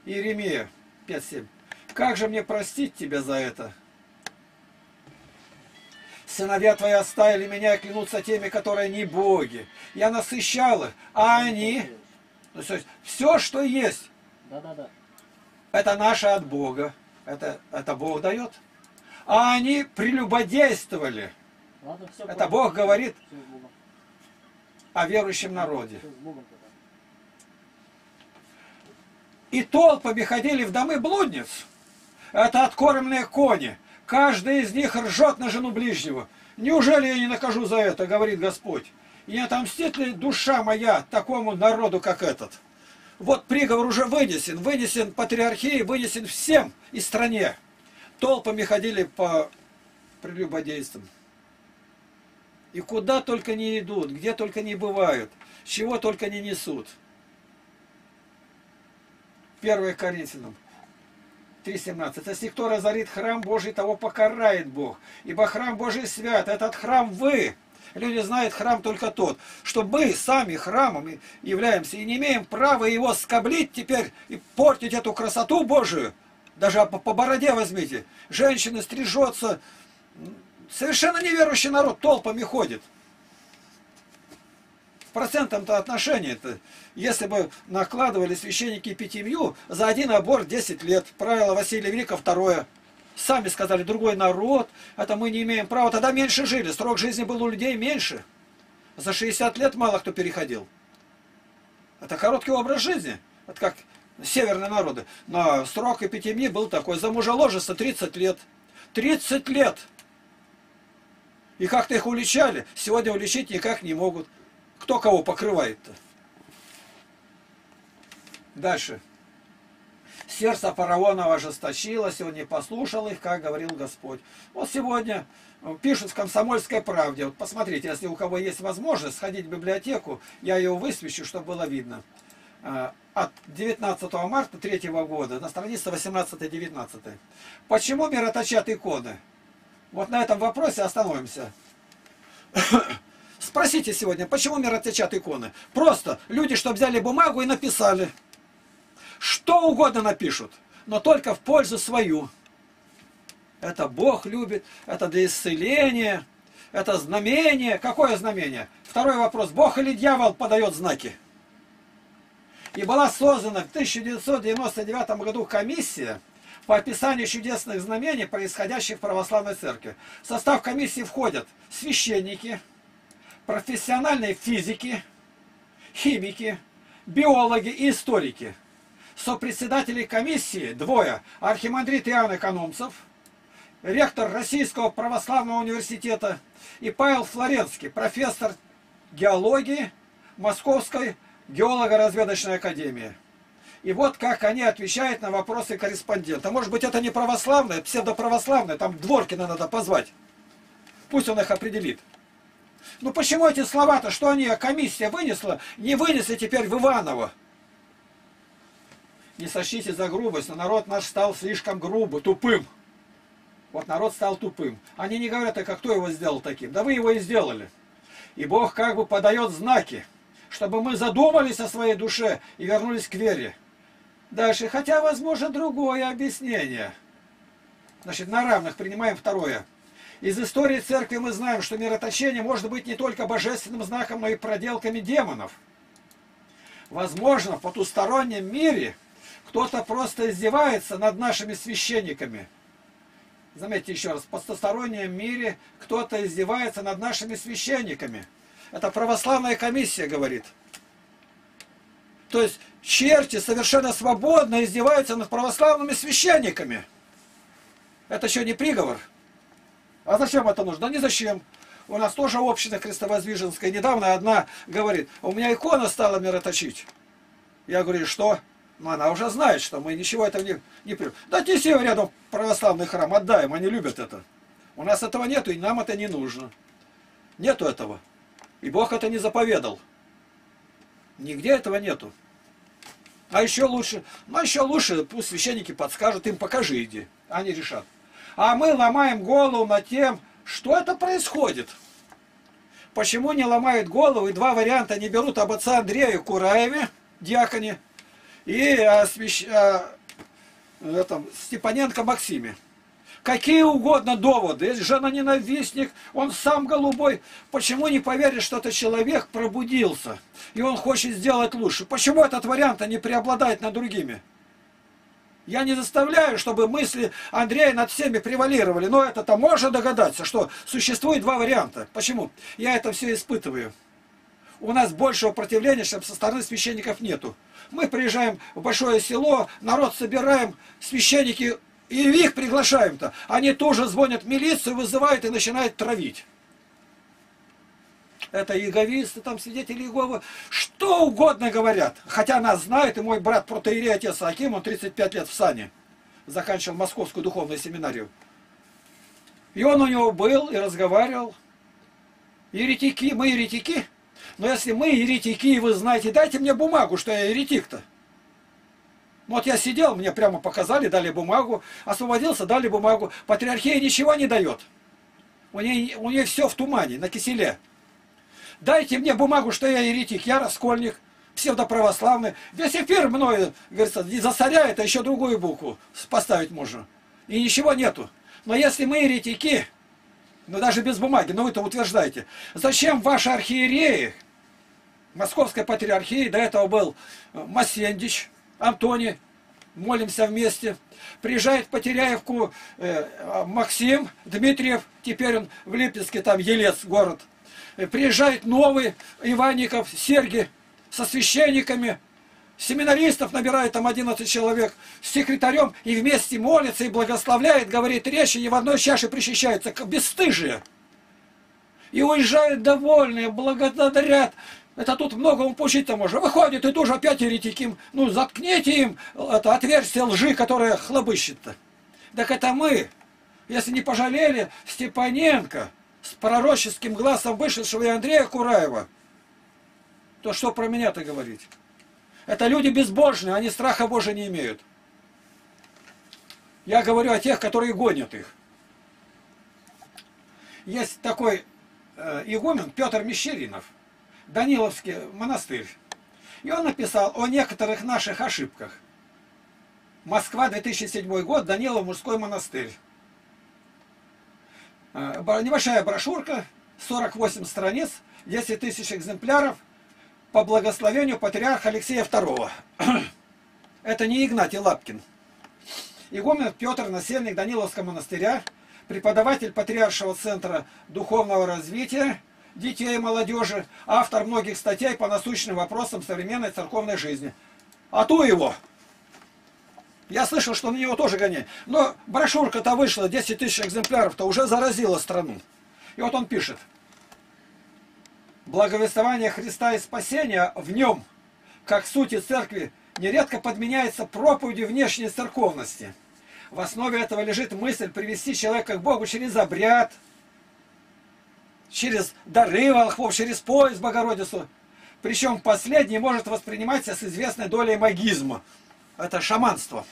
Speaker 1: Иеремия 5.7. Как же мне простить тебя за это? Сыновья твои оставили меня и клянутся теми, которые не боги. Я насыщал их, а они... Ну, то есть, все, что есть, да, да, да. это наше от Бога. Это, это Бог дает. А они прелюбодействовали. Ладно, все это Бог говорит о верующем народе. И толпами ходили в домы блудниц. Это откормленные кони. Каждый из них ржет на жену ближнего. Неужели я не накажу за это, говорит Господь? И не отомстит ли душа моя такому народу, как этот? Вот приговор уже вынесен, вынесен патриархии, вынесен всем и стране. Толпами ходили по прелюбодействам. И куда только не идут, где только не бывают, чего только не несут. 1 Коринфянам 3.17. Если кто разорит храм Божий, того покарает Бог. Ибо храм Божий свят. Этот храм вы. Люди знают храм только тот, что мы сами храмом являемся и не имеем права его скоблить теперь и портить эту красоту Божию. Даже по, бороде возьмите. Женщины стрижется. Совершенно неверующий народ толпами ходит процентом-то отношения-то, если бы накладывали священники пятимью, за один аборт 10 лет. Правило Василия Великого второе. Сами сказали, другой народ, это мы не имеем права. Тогда меньше жили, срок жизни был у людей меньше. За 60 лет мало кто переходил. Это короткий образ жизни. Это как северные народы. Но срок эпитемии был такой. За мужеложество 30 лет. 30 лет! И как-то их уличали. Сегодня уличить никак не могут. Кто кого покрывает-то? Дальше. Сердце фараонова ожесточилось, он не послушал их, как говорил Господь. Вот сегодня э, пишут в «Комсомольской правде». Вот посмотрите, если у кого есть возможность сходить в библиотеку, я ее высвечу, чтобы было видно. Э, от 19 марта 3 года на странице 18-19. Почему мироточат иконы? Вот на этом вопросе остановимся. Спросите сегодня, почему мироточат иконы? Просто люди, что взяли бумагу и написали. Что угодно напишут, но только в пользу свою. Это Бог любит, это для исцеления, это знамение. Какое знамение? Второй вопрос. Бог или дьявол подает знаки? И была создана в 1999 году комиссия по описанию чудесных знамений, происходящих в православной церкви. В состав комиссии входят священники, профессиональные физики, химики, биологи и историки. Сопредседатели комиссии двое. Архимандрит Иоанн Экономцев, ректор Российского православного университета и Павел Флоренский, профессор геологии Московской геолого-разведочной академии. И вот как они отвечают на вопросы корреспондента. Может быть, это не православное, псевдоправославное, там Дворкина надо позвать. Пусть он их определит. Ну почему эти слова-то, что они, комиссия вынесла, не вынесли теперь в Иваново? Не сочтите за грубость, но народ наш стал слишком грубо, тупым. Вот народ стал тупым. Они не говорят, а кто его сделал таким? Да вы его и сделали. И Бог как бы подает знаки, чтобы мы задумались о своей душе и вернулись к вере. Дальше, хотя возможно другое объяснение. Значит, на равных принимаем второе. Из истории церкви мы знаем, что мироточение может быть не только божественным знаком, но и проделками демонов. Возможно, в потустороннем мире кто-то просто издевается над нашими священниками. Заметьте еще раз, в потустороннем мире кто-то издевается над нашими священниками. Это православная комиссия говорит. То есть черти совершенно свободно издеваются над православными священниками. Это еще не приговор. А зачем это нужно? Да не зачем. У нас тоже община крестовоздвиженская. Недавно одна говорит, у меня икона стала мироточить. Я говорю, что? Ну, она уже знает, что мы ничего этого не... не да неси рядом православный храм, отдаем, они любят это. У нас этого нету, и нам это не нужно. Нету этого. И Бог это не заповедал. Нигде этого нету. А еще лучше, ну еще лучше, пусть священники подскажут, им покажи, иди. Они решат. А мы ломаем голову над тем, что это происходит. Почему не ломают голову и два варианта не берут об отца Андрея Кураеве, диаконе, и о, свящ... о этом, Степаненко Максиме. Какие угодно доводы. Если жена ненавистник, он сам голубой. Почему не поверишь, что этот человек пробудился? И он хочет сделать лучше. Почему этот вариант не преобладает над другими? Я не заставляю, чтобы мысли Андрея над всеми превалировали. Но это-то можно догадаться, что существует два варианта. Почему? Я это все испытываю. У нас большего противления, чем со стороны священников нету. Мы приезжаем в большое село, народ собираем, священники и их приглашаем-то. Они тоже звонят в милицию, вызывают и начинают травить. Это иеговисты, там свидетели Иеговы, что угодно говорят. Хотя нас знает, и мой брат протеерей отец Аким, он 35 лет в сане. Заканчивал Московскую духовную семинарию. И он у него был и разговаривал. Еретики, мы еретики. Но если мы еретики, и вы знаете, дайте мне бумагу, что я еретик-то. Ну, вот я сидел, мне прямо показали, дали бумагу, освободился, дали бумагу. Патриархия ничего не дает. У нее, у нее все в тумане, на киселе. Дайте мне бумагу, что я еретик, я раскольник, псевдоправославный. Весь эфир мною, говорится, не засоряет, а еще другую букву поставить можно. И ничего нету. Но если мы еретики, ну даже без бумаги, но вы-то утверждаете, зачем ваши архиереи, Московской патриархии, до этого был Масендич, Антоний, молимся вместе. Приезжает в Потеряевку э, Максим Дмитриев, теперь он в Липецке, там Елец город. Э, приезжает новый Иванников, Сергий со священниками, семинаристов набирает там 11 человек, с секретарем и вместе молится и благословляет, говорит речи, и в одной чаше причащаются, как бесстыжие. И уезжают довольные, благодарят, это тут многому поучить-то можно. Выходит, и тоже опять еретики. Ну, заткните им это отверстие лжи, которое хлобыщет-то. Так это мы. Если не пожалели Степаненко с пророческим глазом вышедшего и Андрея Кураева, то что про меня-то говорить? Это люди безбожные, они страха Божия не имеют. Я говорю о тех, которые гонят их. Есть такой э, игумен Петр Мещеринов – Даниловский монастырь. И он написал о некоторых наших ошибках. Москва, 2007 год, Данилов мужской монастырь. А, небольшая брошюрка, 48 страниц, 10 тысяч экземпляров по благословению патриарха Алексея II. Это не Игнатий Лапкин. Игумен Петр, насельник Даниловского монастыря, преподаватель Патриаршего центра духовного развития, детей и молодежи, автор многих статей по насущным вопросам современной церковной жизни. А то его! Я слышал, что на него тоже гоняют. Но брошюрка-то вышла, 10 тысяч экземпляров-то уже заразила страну. И вот он пишет. Благовествование Христа и спасения в нем, как сути церкви, нередко подменяется проповедью внешней церковности. В основе этого лежит мысль привести человека к Богу через обряд, через дары волхвов, через пояс Богородицу. Причем последний может восприниматься с известной долей магизма. Это шаманство.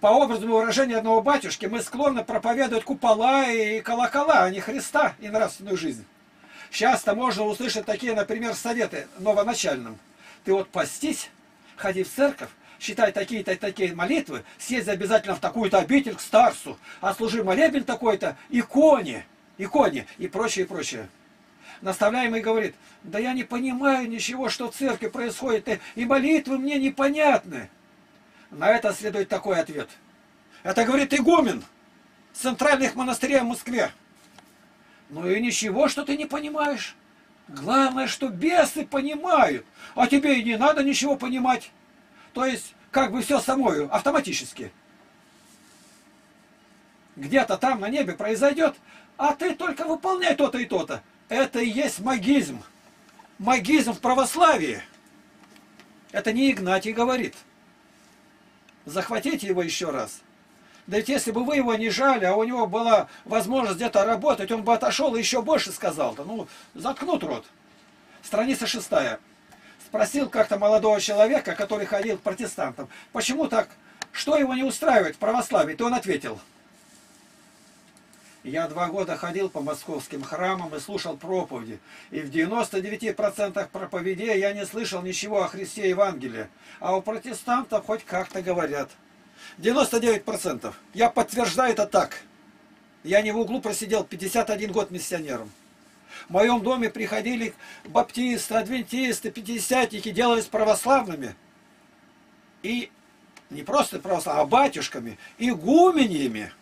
Speaker 1: По образу выражения одного батюшки мы склонны проповедовать купола и колокола, а не Христа и нравственную жизнь. Часто можно услышать такие, например, советы новоначальным. Ты вот постись, ходи в церковь, считай такие-то такие молитвы, съезди обязательно в такую-то обитель к старцу, отслужи молебен такой-то, иконе иконе и прочее, и прочее. Наставляемый говорит, да я не понимаю ничего, что в церкви происходит, и молитвы мне непонятны. На это следует такой ответ. Это говорит игумен центральных монастырей в Москве. Ну и ничего, что ты не понимаешь. Главное, что бесы понимают, а тебе и не надо ничего понимать. То есть, как бы все самою, автоматически. где-то там на небе произойдет, а ты только выполняй то-то и то-то. Это и есть магизм. Магизм в православии. Это не Игнатий говорит. Захватите его еще раз. Да ведь если бы вы его не жали, а у него была возможность где-то работать, он бы отошел и еще больше сказал-то. Ну, заткнут рот. Страница шестая. Спросил как-то молодого человека, который ходил к протестантам, почему так, что его не устраивает в православии? То он ответил – я два года ходил по московским храмам и слушал проповеди. И в 99% проповедей я не слышал ничего о Христе Евангелия. А у протестантов хоть как-то говорят. 99%. Я подтверждаю это так. Я не в углу просидел 51 год миссионером. В моем доме приходили баптисты, адвентисты, пятидесятники, делались православными. И не просто православными, а батюшками, игуменями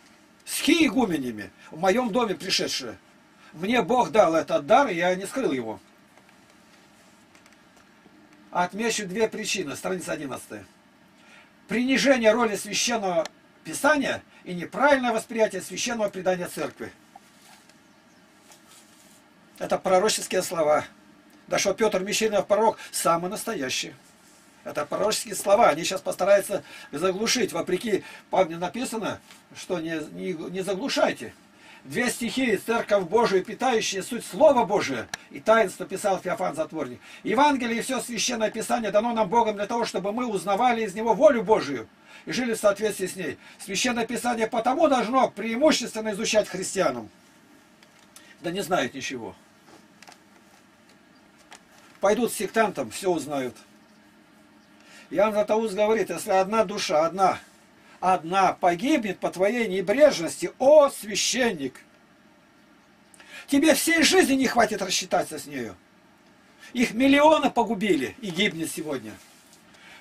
Speaker 1: с игуменями в моем доме пришедшие. Мне Бог дал этот дар, и я не скрыл его. Отмечу две причины, страница 11. Принижение роли священного писания и неправильное восприятие священного предания церкви. Это пророческие слова. Да что Петр Мещеринов пророк самый настоящий. Это пророческие слова. Они сейчас постараются заглушить. Вопреки, мне написано, что не, не, не заглушайте. Две стихии, церковь Божию, питающие суть Слова Божие. И таинство писал Феофан Затворник. Евангелие и все Священное Писание дано нам Богом для того, чтобы мы узнавали из него волю Божию и жили в соответствии с ней. Священное Писание потому должно преимущественно изучать христианам. Да не знают ничего. Пойдут с сектантом, все узнают. Иоанн Златоуст говорит, если одна душа, одна, одна погибнет по твоей небрежности, о священник, тебе всей жизни не хватит рассчитаться с нею. Их миллионы погубили и гибнет сегодня.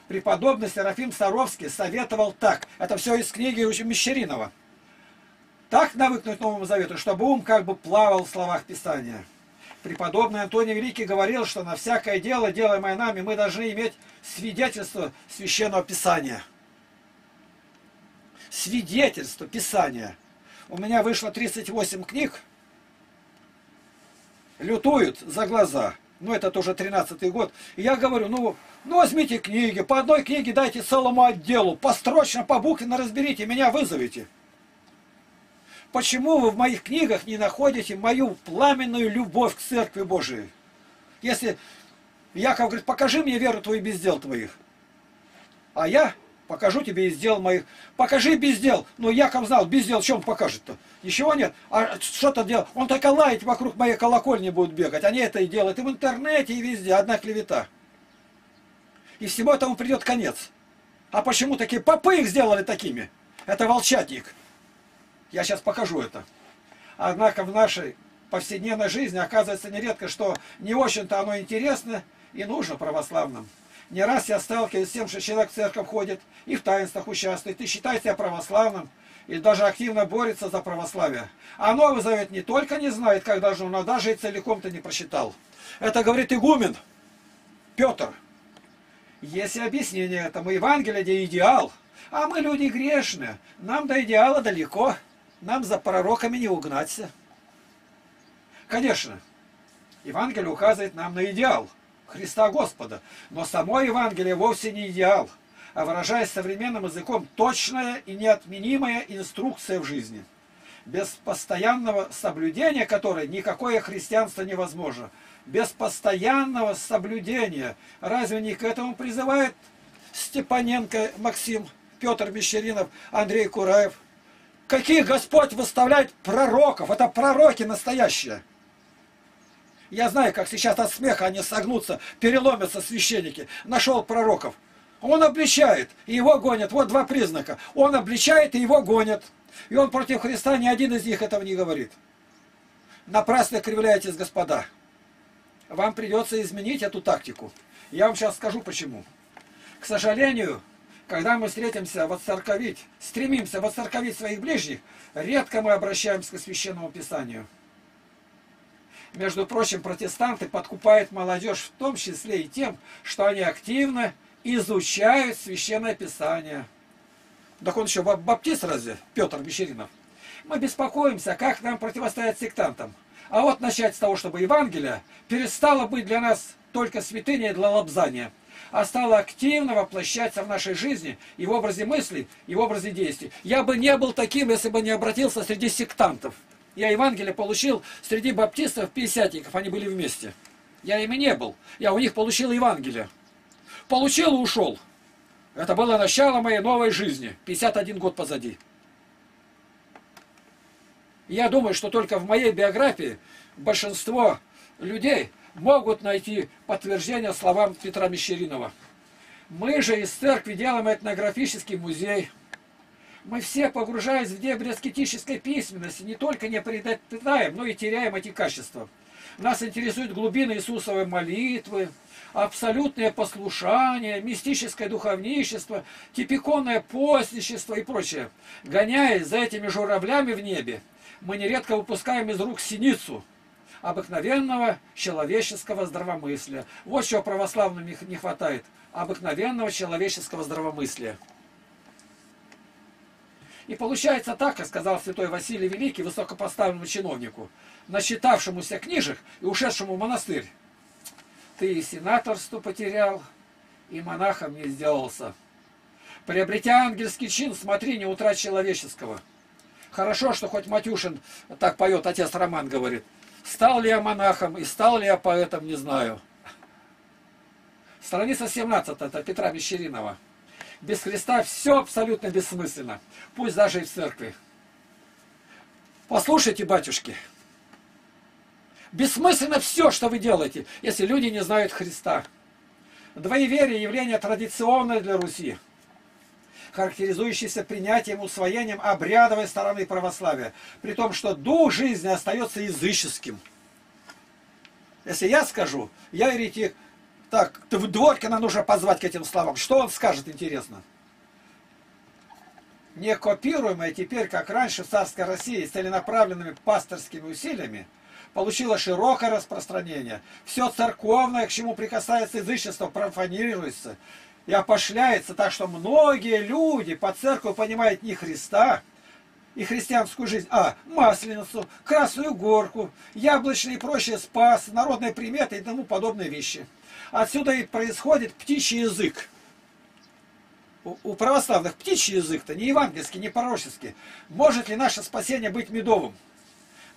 Speaker 1: Преподобный Серафим Саровский советовал так. Это все из книги Мещеринова. Так навыкнуть Новому Завету, чтобы ум как бы плавал в словах Писания. Преподобный Антоний Великий говорил, что на всякое дело, делаемое нами, мы должны иметь свидетельство Священного Писания. Свидетельство Писания. У меня вышло 38 книг. Лютуют за глаза. Ну, это тоже 13 год. И я говорю, ну, ну, возьмите книги, по одной книге дайте целому отделу, построчно, по буквенно разберите, меня вызовите. Почему вы в моих книгах не находите мою пламенную любовь к Церкви Божией? Если Яков говорит, покажи мне веру твою без дел твоих. А я покажу тебе из дел моих. Покажи без дел. Но Яков знал, без дел, что он покажет-то? Ничего нет. А что-то делал. Он только лаять вокруг моей колокольни будут бегать. Они это и делают. И в интернете, и везде. Одна клевета. И всему этому придет конец. А почему такие попы их сделали такими? Это волчатник. Я сейчас покажу это. Однако в нашей повседневной жизни оказывается нередко, что не очень-то оно интересно и нужно православным. Не раз я сталкиваюсь с тем, что человек в церковь ходит и в таинствах участвует, и считает себя православным, и даже активно борется за православие. А Новый Завет не только не знает, как должно, но даже и целиком-то не прочитал. Это говорит игумен Петр. Есть объяснение этому. Евангелие, идеал. А мы люди грешные. Нам до идеала далеко нам за пророками не угнаться. Конечно, Евангелие указывает нам на идеал Христа Господа, но само Евангелие вовсе не идеал, а выражаясь современным языком, точная и неотменимая инструкция в жизни, без постоянного соблюдения которой никакое христианство невозможно. Без постоянного соблюдения. Разве не к этому призывает Степаненко Максим, Петр Мещеринов, Андрей Кураев? Каких Господь выставляет пророков. Это пророки настоящие. Я знаю, как сейчас от смеха они согнутся, переломятся священники. Нашел пророков. Он обличает, и его гонят. Вот два признака. Он обличает, и его гонят. И он против Христа, ни один из них этого не говорит. Напрасно кривляетесь, господа. Вам придется изменить эту тактику. Я вам сейчас скажу почему. К сожалению, когда мы встретимся воцерковить, стремимся воцерковить своих ближних, редко мы обращаемся к Священному Писанию. Между прочим, протестанты подкупают молодежь в том числе и тем, что они активно изучают Священное Писание. Так он еще баптист разве, Петр Мещеринов? Мы беспокоимся, как нам противостоять сектантам. А вот начать с того, чтобы Евангелие перестало быть для нас только святыней для лобзания, а стало активно воплощаться в нашей жизни и в образе мыслей, и в образе действий. Я бы не был таким, если бы не обратился среди сектантов. Я Евангелие получил среди баптистов, пятидесятников, они были вместе. Я ими не был. Я у них получил Евангелие. Получил и ушел. Это было начало моей новой жизни. 51 год позади. Я думаю, что только в моей биографии большинство людей могут найти подтверждение словам Петра Мещеринова. Мы же из церкви делаем этнографический музей. Мы все, погружаясь в дебри аскетической письменности, не только не приобретаем, но и теряем эти качества. Нас интересуют глубины Иисусовой молитвы, абсолютное послушание, мистическое духовничество, типиконное постничество и прочее. Гоняясь за этими журавлями в небе, мы нередко выпускаем из рук синицу обыкновенного человеческого здравомыслия. Вот чего православным не хватает. Обыкновенного человеческого здравомыслия. И получается так, как сказал святой Василий Великий высокопоставленному чиновнику, насчитавшемуся книжек и ушедшему в монастырь. Ты и сенаторство потерял, и монахом не сделался. Приобретя ангельский чин, смотри, не утрать человеческого. Хорошо, что хоть Матюшин так поет, отец Роман говорит. Стал ли я монахом и стал ли я поэтом, не знаю. Страница 17, это Петра Мещеринова. Без Христа все абсолютно бессмысленно. Пусть даже и в церкви. Послушайте, батюшки. Бессмысленно все, что вы делаете, если люди не знают Христа. Двоеверие – явление традиционное для Руси характеризующийся принятием, усвоением обрядовой стороны православия, при том, что дух жизни остается языческим. Если я скажу, я еретик, так, Дворкина нужно позвать к этим словам. Что он скажет, интересно? Не копируемое теперь, как раньше в царской России, целенаправленными пасторскими усилиями, получило широкое распространение. Все церковное, к чему прикасается язычество, профанируется и опошляется так, что многие люди по церкви понимают не Христа и христианскую жизнь, а Масленицу, Красную Горку, яблочный и прочее спас, народные приметы и тому подобные вещи. Отсюда и происходит птичий язык. У, у православных птичий язык-то не евангельский, не пророческий. Может ли наше спасение быть медовым?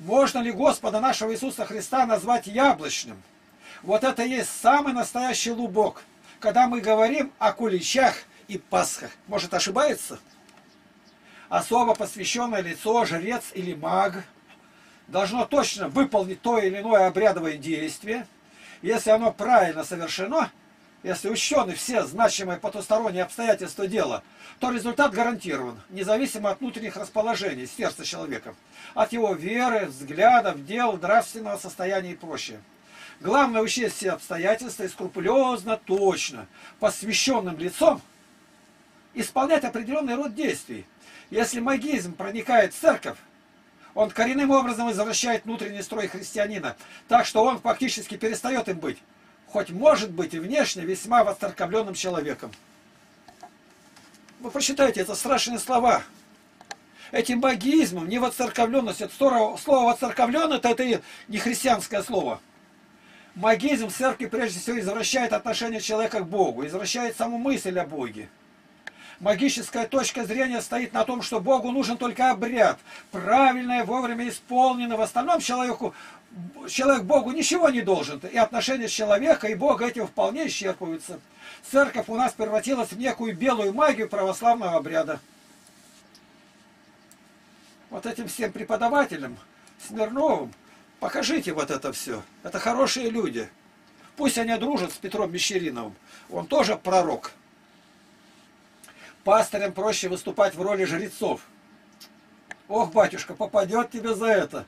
Speaker 1: Можно ли Господа нашего Иисуса Христа назвать яблочным? Вот это и есть самый настоящий лубок – когда мы говорим о куличах и пасхах. Может ошибается? Особо посвященное лицо, жрец или маг должно точно выполнить то или иное обрядовое действие. Если оно правильно совершено, если учтены все значимые потусторонние обстоятельства дела, то результат гарантирован, независимо от внутренних расположений сердца человека, от его веры, взглядов, дел, нравственного состояния и прочее. Главное учесть все обстоятельства и скрупулезно, точно, посвященным лицом исполнять определенный род действий. Если магизм проникает в церковь, он коренным образом извращает внутренний строй христианина, так что он фактически перестает им быть, хоть может быть и внешне весьма воцерковленным человеком. Вы посчитайте, это страшные слова. Этим магизмом, не воцерковленность, это слово воцерковленное, это, это не христианское слово. Магизм в церкви прежде всего извращает отношение человека к Богу, извращает саму мысль о Боге. Магическая точка зрения стоит на том, что Богу нужен только обряд, правильное, вовремя исполненное. В остальном человеку, человек Богу ничего не должен. И отношения человека и Бога этим вполне исчерпываются. Церковь у нас превратилась в некую белую магию православного обряда. Вот этим всем преподавателям, Смирновым, Покажите вот это все. Это хорошие люди. Пусть они дружат с Петром Мещериновым. Он тоже пророк. Пастырям проще выступать в роли жрецов. Ох, батюшка, попадет тебе за это.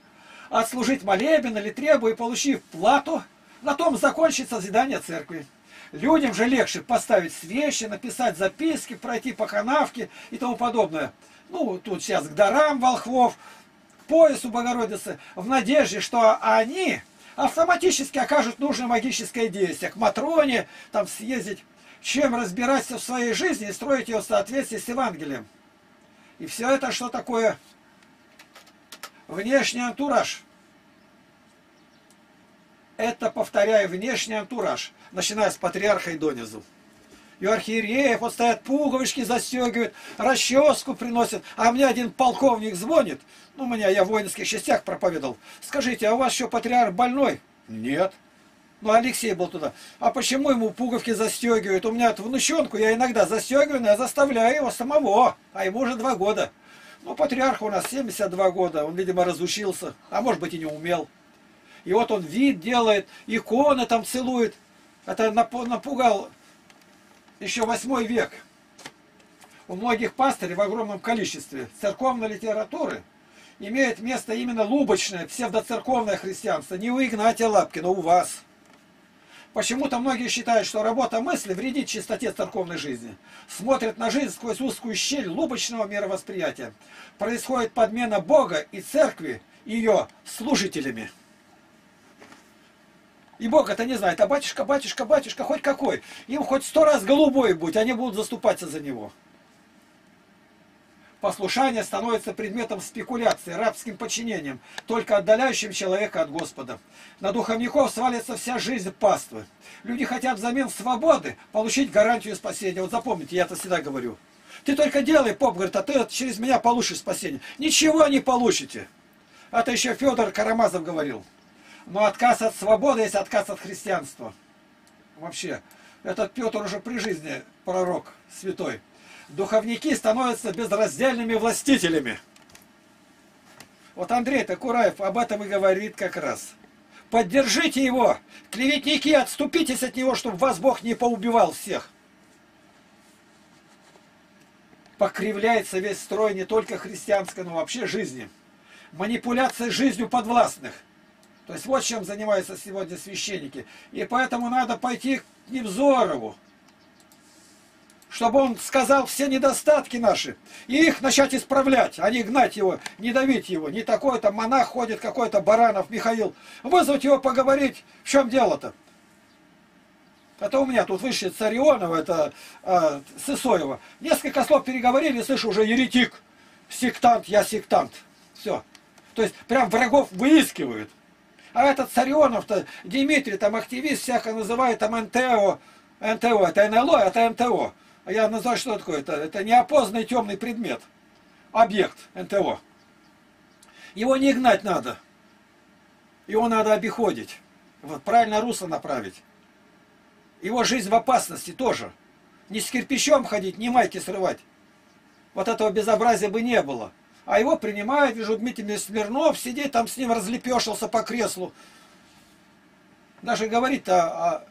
Speaker 1: Отслужить молебен или требуя, получив плату, на том закончится созидание церкви. Людям же легче поставить свечи, написать записки, пройти по канавке и тому подобное. Ну, тут сейчас к дарам волхвов, поясу Богородицы в надежде, что они автоматически окажут нужное магическое действие. К Матроне там съездить, чем разбираться в своей жизни и строить ее в соответствии с Евангелием. И все это что такое? Внешний антураж. Это, повторяю, внешний антураж, начиная с патриарха и донизу. И архиереев вот стоят пуговички, застегивают, расческу приносят. А мне один полковник звонит. Ну, меня, я в воинских частях проповедовал. Скажите, а у вас еще патриарх больной? Нет. Ну, Алексей был туда. А почему ему пуговки застегивают? У меня внученку я иногда застегиваю, но я заставляю его самого. А ему уже два года. Ну, патриарх у нас 72 года. Он, видимо, разучился. А может быть и не умел. И вот он вид делает, иконы там целует. Это напугал еще восьмой век. У многих пастырей в огромном количестве церковной литературы имеет место именно лубочное, псевдоцерковное христианство. Не у Игнатия Лапкина, у вас. Почему-то многие считают, что работа мысли вредит чистоте церковной жизни. Смотрят на жизнь сквозь узкую щель лубочного мировосприятия. Происходит подмена Бога и церкви ее служителями. И Бог это не знает. А батюшка, батюшка, батюшка, хоть какой. Им хоть сто раз голубой будь, они будут заступаться за него. Послушание становится предметом спекуляции, рабским подчинением, только отдаляющим человека от Господа. На духовников свалится вся жизнь паствы. Люди хотят взамен свободы получить гарантию спасения. Вот запомните, я это всегда говорю. Ты только делай, поп говорит, а ты через меня получишь спасение. Ничего не получите. Это еще Федор Карамазов говорил. Но отказ от свободы есть отказ от христианства. Вообще, этот Петр уже при жизни пророк святой. Духовники становятся безраздельными властителями. Вот Андрей Такураев об этом и говорит как раз. Поддержите его! Клеветники, отступитесь от него, чтобы вас Бог не поубивал всех. Покривляется весь строй не только христианской, но вообще жизни. Манипуляция жизнью подвластных. То есть вот чем занимаются сегодня священники. И поэтому надо пойти к Невзорову, чтобы он сказал все недостатки наши, и их начать исправлять, а не гнать его, не давить его. Не такой-то монах ходит, какой-то Баранов Михаил. Вызвать его поговорить, в чем дело-то? Это у меня тут выше Царионова, это э, Сысоева. Несколько слов переговорили, слышу, уже еретик, сектант, я сектант. Все. То есть прям врагов выискивают. А этот Царионов-то, Дмитрий, там активист всяко называет там НТО. НТО, это НЛО, это НТО. Я называю, что такое? Это, это неопознанный темный предмет. Объект НТО. Его не гнать надо. Его надо обиходить. Вот, правильно русло направить. Его жизнь в опасности тоже. Не с кирпичом ходить, не майки срывать. Вот этого безобразия бы не было. А его принимают, вижу, Дмитрий Смирнов сидит там с ним, разлепешился по креслу. Даже говорить-то а,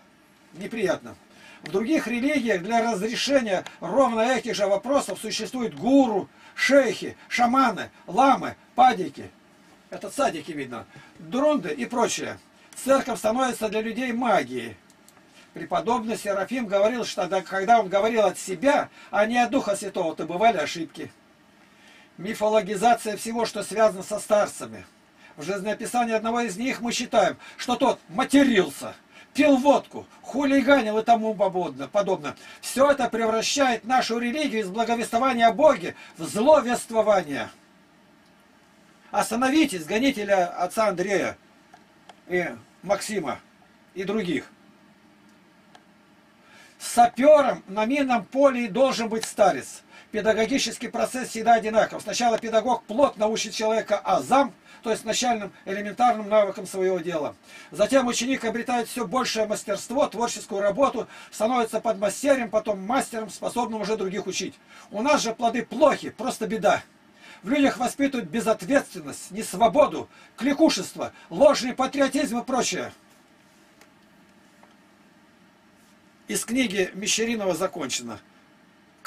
Speaker 1: неприятно. В других религиях для разрешения ровно этих же вопросов существуют гуру, шейхи, шаманы, ламы, падики. Это садики видно. Друнды и прочее. Церковь становится для людей магией. Преподобный Серафим говорил, что когда он говорил от себя, а не от Духа Святого, то бывали ошибки мифологизация всего, что связано со старцами. В жизнеописании одного из них мы считаем, что тот матерился, пил водку, хулиганил и тому подобное. Все это превращает нашу религию из благовествования о Боге в зловествование. Остановитесь, гонителя отца Андрея и Максима и других. Сапером на минном поле должен быть старец педагогический процесс всегда одинаков. Сначала педагог плотно учит человека азам, то есть начальным элементарным навыкам своего дела. Затем ученик обретает все большее мастерство, творческую работу, становится подмастерем, потом мастером, способным уже других учить. У нас же плоды плохи, просто беда. В людях воспитывают безответственность, несвободу, кликушество, ложный патриотизм и прочее. Из книги Мещеринова закончено.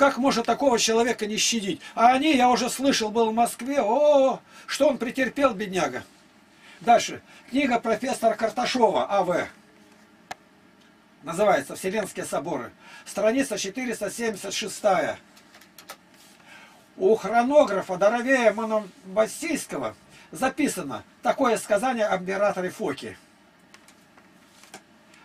Speaker 1: Как можно такого человека не щадить? А они, я уже слышал, был в Москве, о, что он претерпел, бедняга. Дальше. Книга профессора Карташова, А.В. Называется «Вселенские соборы». Страница 476. У хронографа Доровея Монобассийского записано такое сказание об императоре Фоке.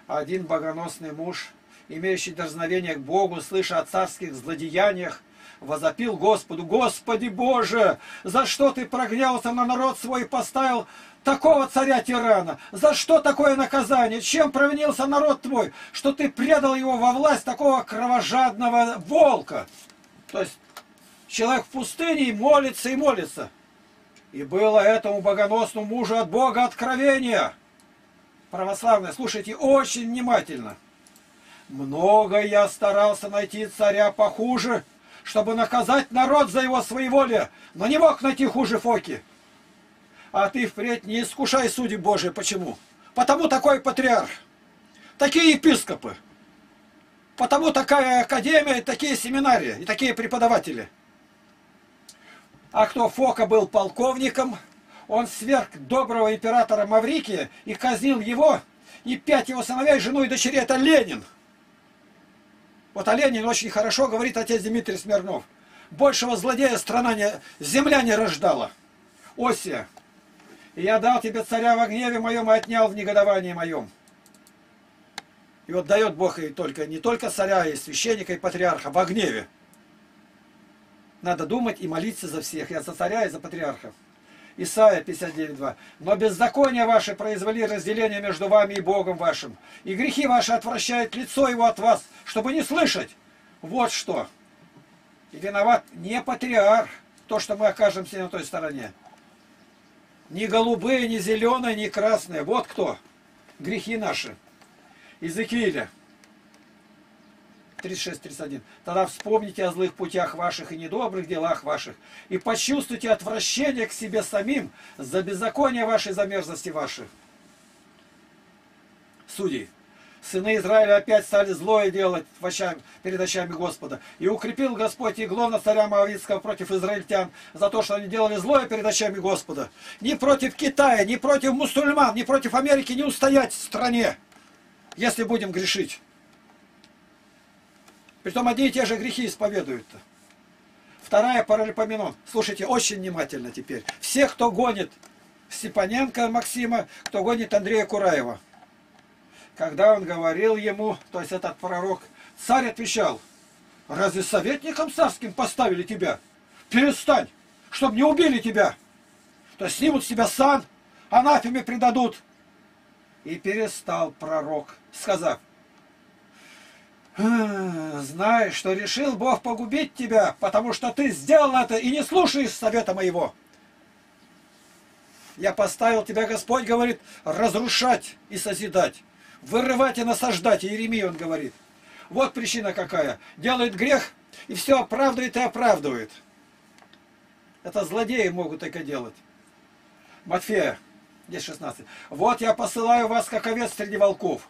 Speaker 1: Один богоносный муж имеющий дерзновение к Богу, слыша о царских злодеяниях, возопил Господу, Господи Боже, за что ты прогнялся на народ свой и поставил такого царя-тирана? За что такое наказание? Чем провинился народ твой, что ты предал его во власть такого кровожадного волка? То есть человек в пустыне молится, и молится. И было этому богоносному мужу от Бога откровение. Православное, слушайте очень внимательно. Много я старался найти царя похуже, чтобы наказать народ за его своеволие, но не мог найти хуже Фоки. А ты впредь не искушай судьи Божии. Почему? Потому такой патриарх. Такие епископы. Потому такая академия, такие семинарии и такие преподаватели. А кто Фока был полковником, он сверг доброго императора Маврикия и казнил его, и пять его сыновей, жену и дочерей, это Ленин. Вот о Ленине очень хорошо говорит отец Дмитрий Смирнов. Большего злодея страна не, земля не рождала. Осия. Я дал тебе царя в гневе моем и отнял в негодовании моем. И вот дает Бог и только, не только царя, и священника, и патриарха, в гневе. Надо думать и молиться за всех, и за царя, и за патриархов. Исайя 59.2. «Но беззаконие ваше произвели разделение между вами и Богом вашим, и грехи ваши отвращают лицо его от вас, чтобы не слышать». Вот что. И виноват не патриарх, то, что мы окажемся на той стороне. Ни голубые, ни зеленые, ни красные. Вот кто. Грехи наши. Иезекииля 36-31. Тогда вспомните о злых путях ваших и недобрых делах ваших, и почувствуйте отвращение к себе самим за беззаконие вашей, за мерзости ваших. Судьи. Сыны Израиля опять стали злое делать в перед очами Господа. И укрепил Господь игло на царя Моавицкого против израильтян за то, что они делали злое перед очами Господа. Ни против Китая, ни против мусульман, ни против Америки не устоять в стране, если будем грешить. Притом одни и те же грехи исповедуют-то. Вторая паралипоменон. Слушайте, очень внимательно теперь. Все, кто гонит Степаненко Максима, кто гонит Андрея Кураева. Когда он говорил ему, то есть этот пророк, царь отвечал, разве советником царским поставили тебя? Перестань, чтобы не убили тебя. То есть снимут с тебя сан, анафеме предадут. И перестал пророк, сказав, знаешь, что решил Бог погубить тебя, потому что ты сделал это и не слушаешь совета моего. Я поставил тебя, Господь говорит, разрушать и созидать, вырывать и насаждать. Иеремия он говорит. Вот причина какая. Делает грех и все оправдывает и оправдывает. Это злодеи могут только делать. Матфея, здесь 16. Вот я посылаю вас, как овец среди волков.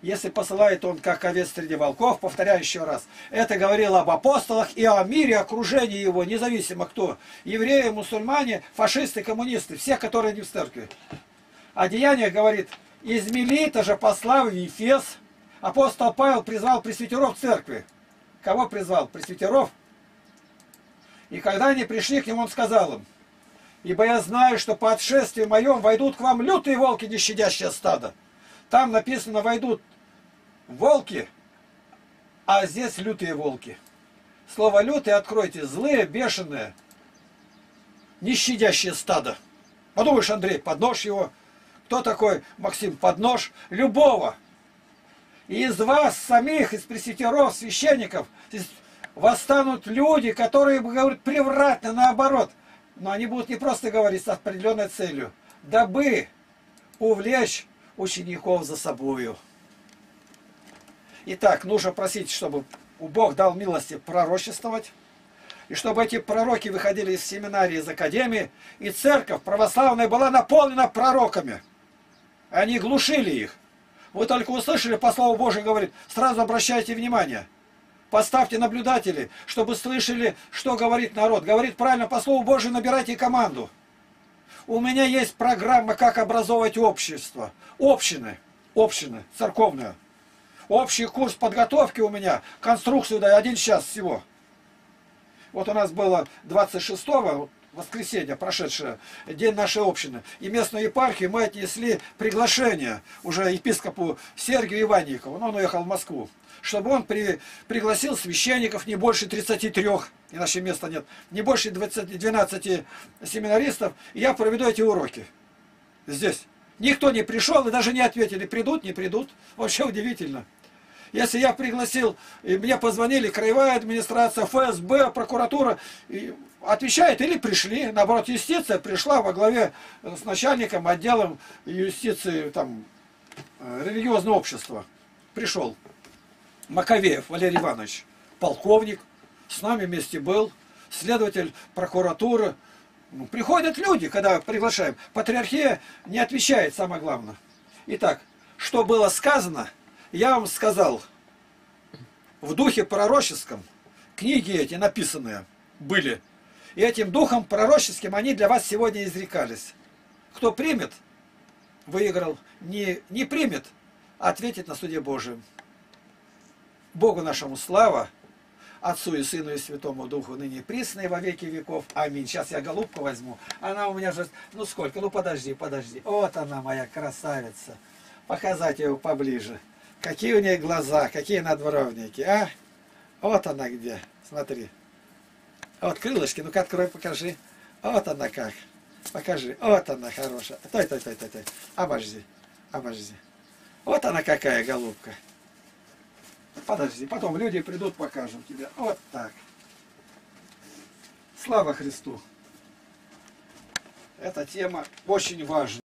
Speaker 1: Если посылает он как овец среди волков, повторяю еще раз, это говорило об апостолах и о мире, окружении его, независимо кто. Евреи, мусульмане, фашисты, коммунисты, все, которые не в церкви. А деяние говорит, из Мелита же послав в Ефес, апостол Павел призвал пресвитеров церкви. Кого призвал? Пресвитеров. И когда они пришли к нему, он сказал им, «Ибо я знаю, что по отшествии моем войдут к вам лютые волки, не щадящие стадо». Там написано, войдут волки, а здесь лютые волки. Слово лютые откройте, злые, бешеные, не щадящие стадо. Подумаешь, Андрей, поднож его. Кто такой Максим? Поднож любого. И из вас самих, из пресвитеров, священников, восстанут люди, которые говорят превратно, наоборот. Но они будут не просто говорить с определенной целью, дабы увлечь учеников за собою. Итак, нужно просить, чтобы Бог дал милости пророчествовать, и чтобы эти пророки выходили из семинарии, из академии, и церковь православная была наполнена пророками. Они глушили их. Вы только услышали, по Слову Божию говорит, сразу обращайте внимание. Поставьте наблюдателей, чтобы слышали, что говорит народ. Говорит правильно, по Слову Божию набирайте команду. У меня есть программа, как образовывать общество. Общины. Общины. Церковную. Общий курс подготовки у меня. Конструкцию даю один час всего. Вот у нас было 26-го, воскресенье прошедшее, день нашей общины, и местную епархию мы отнесли приглашение уже епископу Сергию Иванникову, но он уехал в Москву, чтобы он при, пригласил священников не больше 33, иначе места нет, не больше 20, 12 семинаристов, и я проведу эти уроки здесь. Никто не пришел и даже не ответили, придут, не придут. Вообще удивительно. Если я пригласил, и мне позвонили, краевая администрация, ФСБ, прокуратура, и отвечает, или пришли. Наоборот, юстиция пришла во главе с начальником отделом юстиции там, э, религиозного общества. Пришел. Маковеев Валерий Иванович, полковник, с нами вместе был, следователь прокуратуры. Ну, приходят люди, когда приглашаем. Патриархия не отвечает, самое главное. Итак, что было сказано, я вам сказал, в духе пророческом, книги эти написанные были. И этим духом пророческим они для вас сегодня изрекались. Кто примет, выиграл. Не, не примет, ответит на суде Божьем. Богу нашему слава, Отцу и Сыну и Святому Духу, ныне присно во веки веков. Аминь. Сейчас я голубку возьму. Она у меня же... Ну сколько? Ну подожди, подожди. Вот она моя красавица. Показать ее поближе. Какие у нее глаза, какие надбровники, а? Вот она где. Смотри. Вот крылышки. Ну-ка открой, покажи. Вот она как. Покажи. Вот она хорошая. Той, той, той, той, той. Обожди. Обожди. Вот она какая голубка. Подожди, потом люди придут, покажем тебе. Вот так. Слава Христу! Эта тема очень важна.